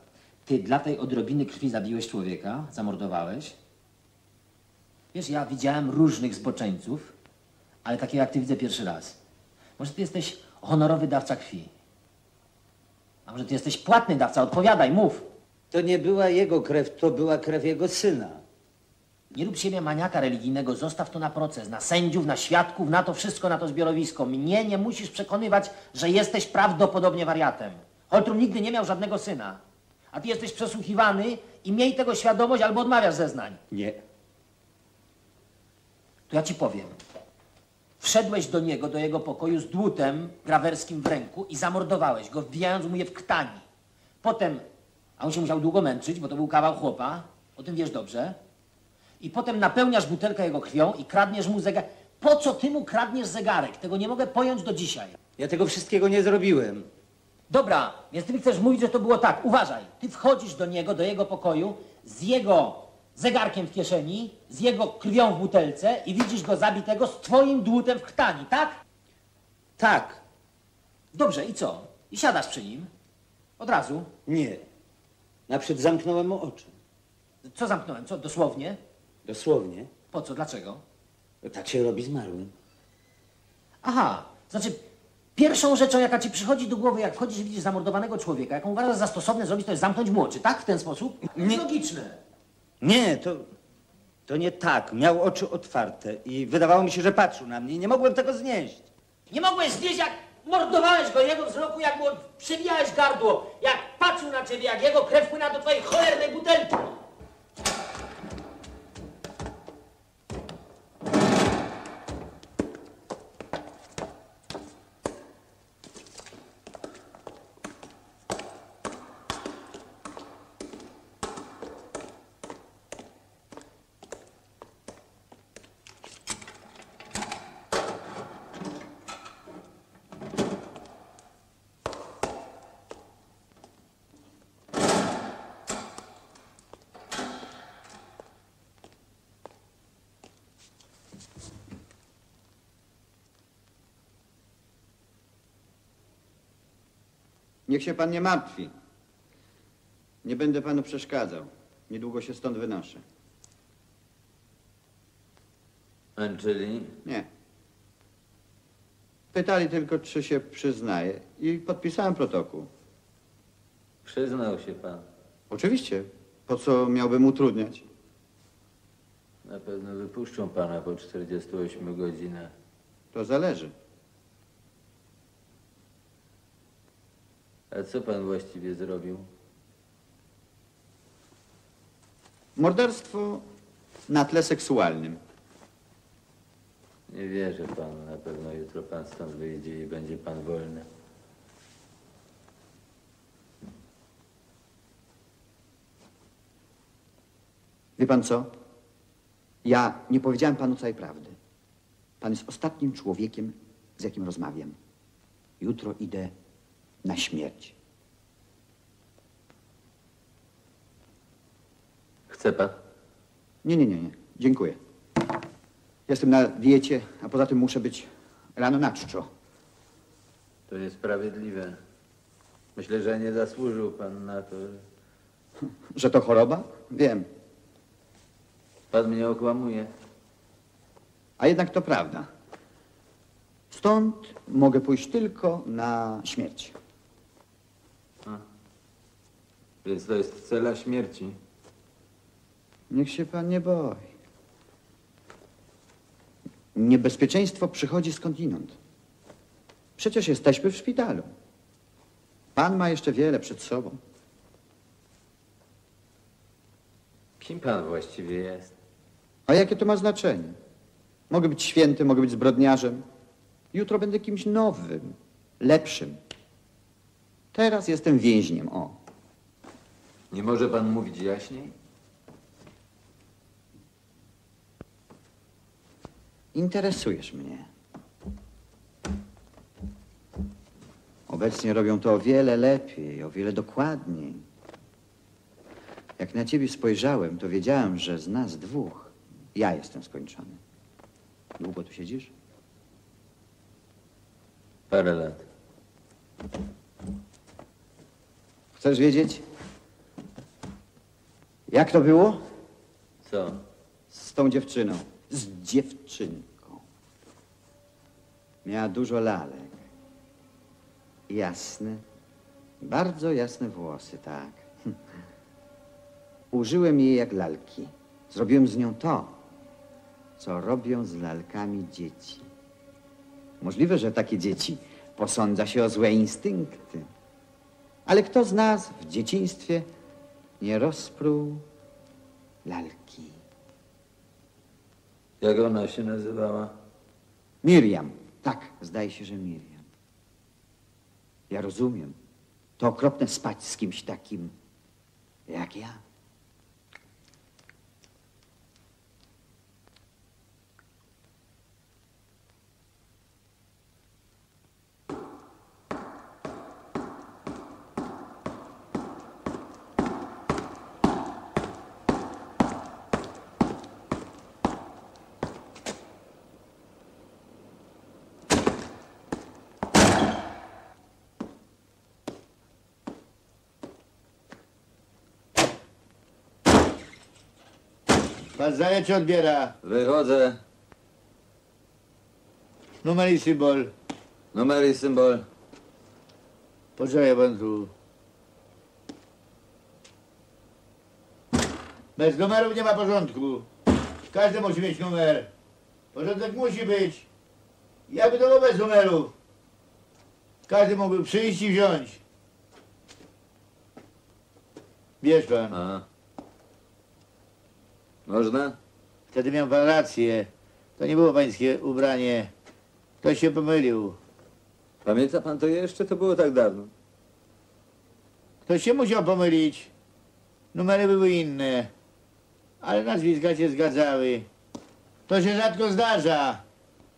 [SPEAKER 5] Ty dla tej odrobiny krwi zabiłeś człowieka, zamordowałeś. Wiesz, ja widziałem różnych zboczeńców, ale takiego jak ty widzę pierwszy raz. Może ty jesteś honorowy dawca krwi. A może ty jesteś płatny dawca? Odpowiadaj, mów.
[SPEAKER 6] To nie była jego krew, to była krew jego syna.
[SPEAKER 5] Nie rób siebie maniaka religijnego, zostaw to na proces, na sędziów, na świadków, na to wszystko, na to zbiorowisko. Mnie nie musisz przekonywać, że jesteś prawdopodobnie wariatem. Holtrum nigdy nie miał żadnego syna. A ty jesteś przesłuchiwany i miej tego świadomość albo odmawiasz zeznań.
[SPEAKER 6] Nie.
[SPEAKER 5] To ja ci powiem. Wszedłeś do niego, do jego pokoju z dłutem grawerskim w ręku i zamordowałeś go, wbijając mu je w krtani. Potem, a on się musiał długo męczyć, bo to był kawał chłopa, o tym wiesz dobrze. I potem napełniasz butelkę jego krwią i kradniesz mu zegarek. Po co ty mu kradniesz zegarek? Tego nie mogę pojąć do dzisiaj.
[SPEAKER 6] Ja tego wszystkiego nie zrobiłem.
[SPEAKER 5] Dobra, więc ty mi chcesz mówić, że to było tak. Uważaj, ty wchodzisz do niego, do jego pokoju z jego zegarkiem w kieszeni, z jego krwią w butelce i widzisz go zabitego z twoim dłutem w krtani, tak?
[SPEAKER 6] Tak.
[SPEAKER 5] Dobrze, i co? I siadasz przy nim? Od razu?
[SPEAKER 6] Nie. Naprzód zamknąłem mu oczy.
[SPEAKER 5] Co zamknąłem? Co, dosłownie?
[SPEAKER 6] Dosłownie.
[SPEAKER 5] Po co? Dlaczego?
[SPEAKER 6] Tak się robi zmarłym.
[SPEAKER 5] Aha, znaczy pierwszą rzeczą, jaka ci przychodzi do głowy, jak wchodzisz i widzisz zamordowanego człowieka, jaką uważasz za stosowne zrobić, to jest zamknąć mu oczy, tak? W ten sposób?
[SPEAKER 6] Nie.
[SPEAKER 5] Logiczne.
[SPEAKER 6] Nie, to, to nie tak. Miał oczy otwarte i wydawało mi się, że patrzył na mnie i nie mogłem tego znieść.
[SPEAKER 5] Nie mogłeś znieść, jak mordowałeś go jego wzroku, jak mu przebijałeś gardło, jak patrzył na ciebie, jak jego krew płynęła do twojej cholernej butelki.
[SPEAKER 26] Niech się pan nie martwi. Nie będę panu przeszkadzał. Niedługo się stąd wynoszę.
[SPEAKER 8] Angeli?
[SPEAKER 26] Nie. Pytali tylko, czy się przyznaje i podpisałem protokół.
[SPEAKER 8] Przyznał się pan.
[SPEAKER 26] Oczywiście. Po co miałbym utrudniać?
[SPEAKER 8] Na pewno wypuszczą pana po 48 godzinach.
[SPEAKER 26] To zależy.
[SPEAKER 8] A co pan właściwie zrobił?
[SPEAKER 26] Morderstwo na tle seksualnym.
[SPEAKER 8] Nie wierzę panu. Na pewno jutro pan stąd wyjdzie i będzie pan wolny.
[SPEAKER 26] Wie pan co? Ja nie powiedziałem panu całej prawdy. Pan jest ostatnim człowiekiem, z jakim rozmawiam. Jutro idę na śmierć.
[SPEAKER 8] Chce pan?
[SPEAKER 26] Nie, nie, nie, nie. Dziękuję. Jestem na diecie, a poza tym muszę być rano na czczo.
[SPEAKER 8] To niesprawiedliwe. Myślę, że nie zasłużył pan na to.
[SPEAKER 26] Że to choroba? Wiem.
[SPEAKER 8] Pan mnie okłamuje.
[SPEAKER 26] A jednak to prawda. Stąd mogę pójść tylko na śmierć.
[SPEAKER 8] A. Więc to jest cela śmierci.
[SPEAKER 26] Niech się pan nie boi. Niebezpieczeństwo przychodzi skądinąd. Przecież jesteśmy w szpitalu. Pan ma jeszcze wiele przed sobą.
[SPEAKER 8] Kim pan właściwie jest?
[SPEAKER 26] A jakie to ma znaczenie? Mogę być świętym, mogę być zbrodniarzem. Jutro będę kimś nowym, lepszym. Teraz jestem więźniem, o.
[SPEAKER 8] Nie może pan mówić jaśniej?
[SPEAKER 26] Interesujesz mnie. Obecnie robią to o wiele lepiej, o wiele dokładniej. Jak na ciebie spojrzałem, to wiedziałem, że z nas dwóch ja jestem skończony. Długo tu siedzisz?
[SPEAKER 6] Parę lat.
[SPEAKER 26] Chcesz wiedzieć? Jak to było?
[SPEAKER 6] Co?
[SPEAKER 26] Z tą dziewczyną. Z dziewczynką. Miała dużo lalek. Jasne, bardzo jasne włosy, tak. Użyłem jej jak lalki. Zrobiłem z nią to, co robią z lalkami dzieci. Możliwe, że takie dzieci posądza się o złe instynkty. Ale kto z nas w dzieciństwie nie rozpruł lalki?
[SPEAKER 6] Jak ona się nazywała?
[SPEAKER 26] Miriam. Tak, zdaje się, że Miriam. Ja rozumiem. To okropne spać z kimś takim jak ja.
[SPEAKER 8] Pan zdaje czy odbiera?
[SPEAKER 6] Wychodzę.
[SPEAKER 8] Numer i symbol.
[SPEAKER 6] Numer i symbol.
[SPEAKER 8] Poczekaj pan tu. Bez numerów nie ma porządku. Każdy musi mieć numer. Porządek musi być. Jakby to było bez numerów. Każdy mógłby przyjść i wziąć. Bierz pan.
[SPEAKER 6] A. Można?
[SPEAKER 8] Wtedy miał pan rację. To nie było pańskie ubranie. Ktoś się pomylił.
[SPEAKER 6] Pamięta pan to jeszcze? To było tak dawno.
[SPEAKER 8] Ktoś się musiał pomylić. Numery były inne. Ale nazwiska się zgadzały. To się rzadko zdarza.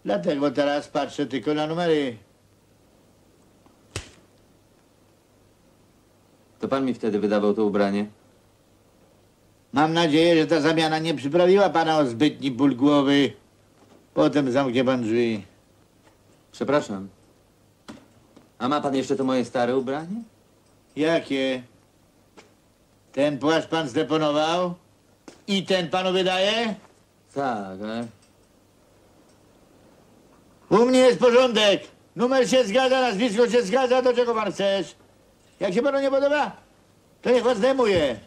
[SPEAKER 8] Dlatego teraz patrzę tylko na numery.
[SPEAKER 6] To pan mi wtedy wydawał to ubranie?
[SPEAKER 8] Mam nadzieję, że ta zamiana nie przyprawiła pana o zbytni ból głowy. Potem zamknie pan drzwi.
[SPEAKER 6] Przepraszam. A ma pan jeszcze to moje stare ubranie?
[SPEAKER 8] Jakie? Ten płaszcz pan zdeponował? I ten panu wydaje?
[SPEAKER 6] Tak, ale...
[SPEAKER 8] U mnie jest porządek. Numer się zgadza, nazwisko się zgadza, do czego pan chcesz? Jak się panu nie podoba, to niech pan zdejmuje.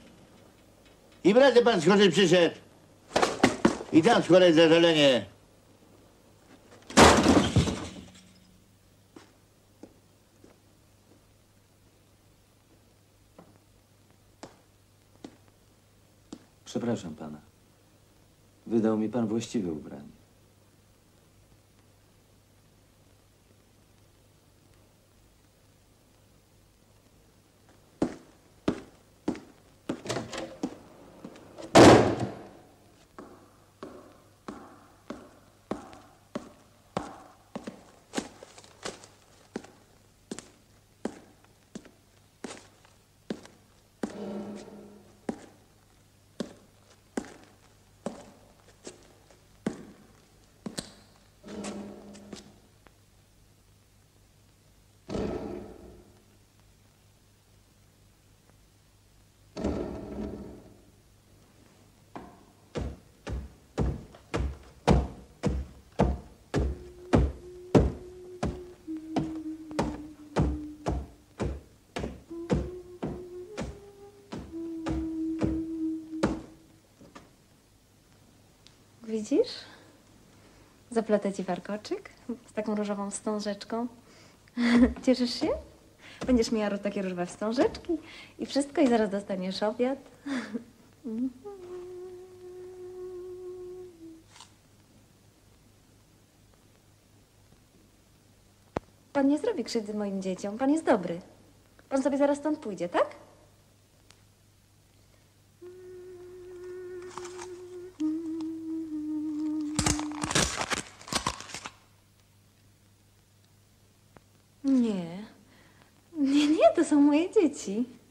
[SPEAKER 8] I wreszcie pan skoczyć przyszedł. I tam składać zażalenie.
[SPEAKER 6] Przepraszam pana. Wydał mi pan właściwe ubranie.
[SPEAKER 11] Widzisz? Zapletę ci warkoczyk z taką różową wstążeczką. Cieszysz się? Będziesz miała takie różowe wstążeczki i wszystko i zaraz dostaniesz obiad. Pan nie zrobi krzywdy moim dzieciom. Pan jest dobry. Pan sobie zaraz stąd pójdzie, tak? Moje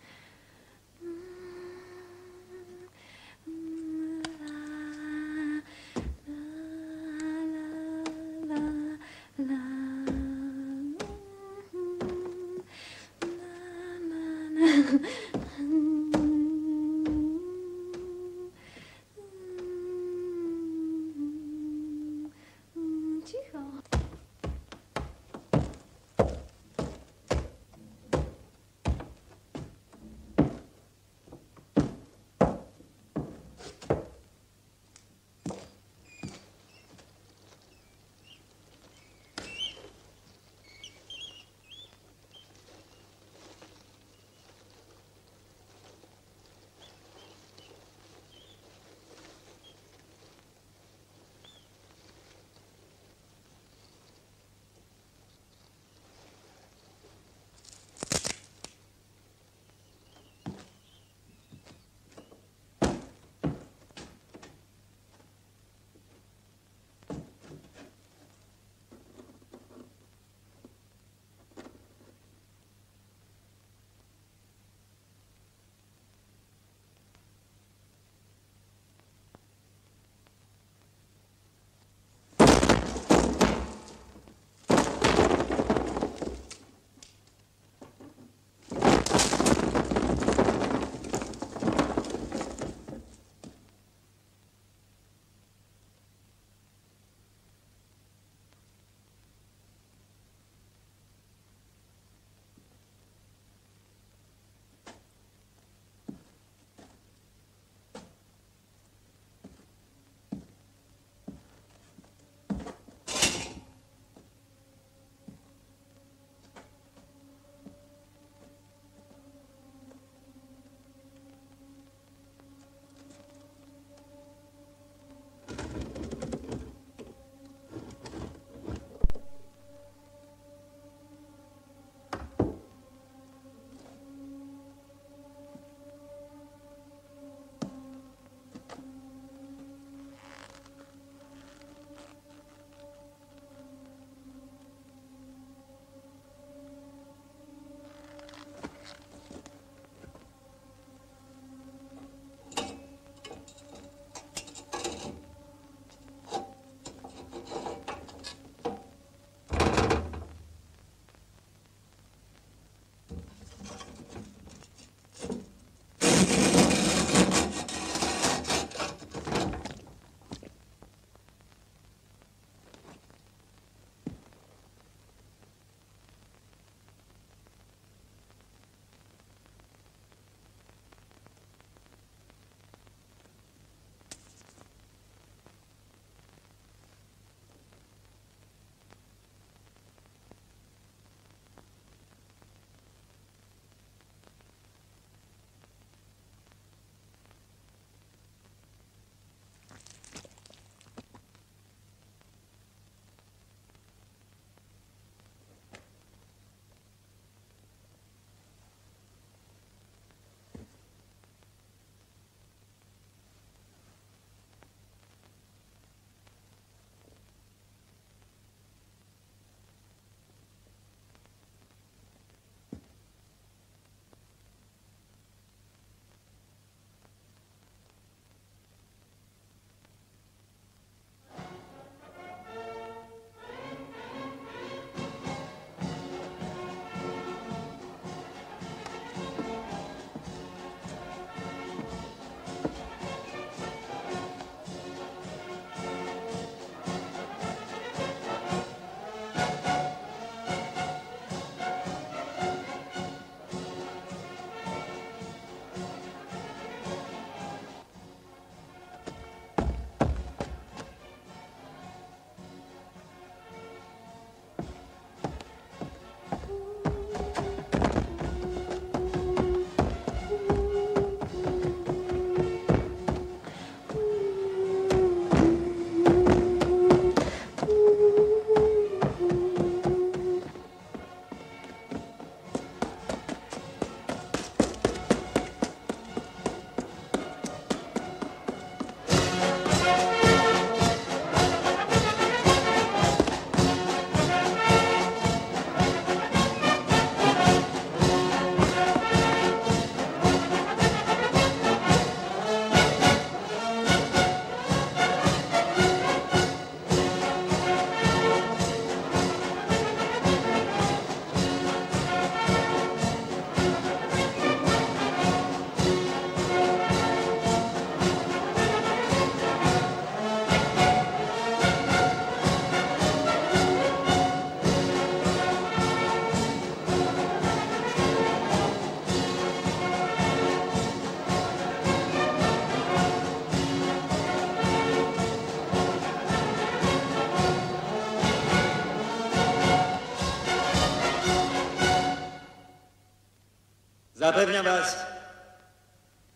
[SPEAKER 27] Zapewniam was,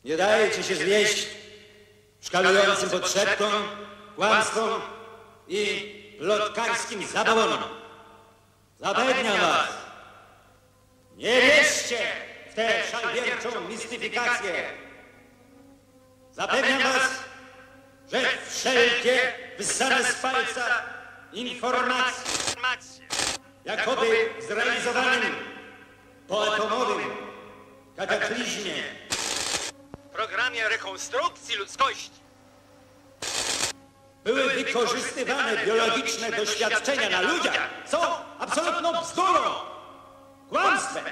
[SPEAKER 27] nie dajecie się zwieść szkalującym podszeptom, kłamstwom i plotkarskim zabawonom. Zapewniam was, nie wierzcie w tę szalwierczą mistyfikację. Zapewniam was, że wszelkie wyssane z palca informacje, jakoby zrealizowanym po atomowym kataklizmie programie rekonstrukcji ludzkości. Były wykorzystywane biologiczne doświadczenia na ludziach, co absolutną bzdurą, kłamstwem,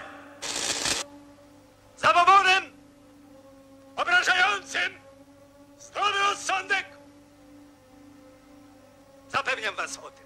[SPEAKER 27] zabawonem obrażającym. Zdrowy rozsądek. Zapewniam was o tym.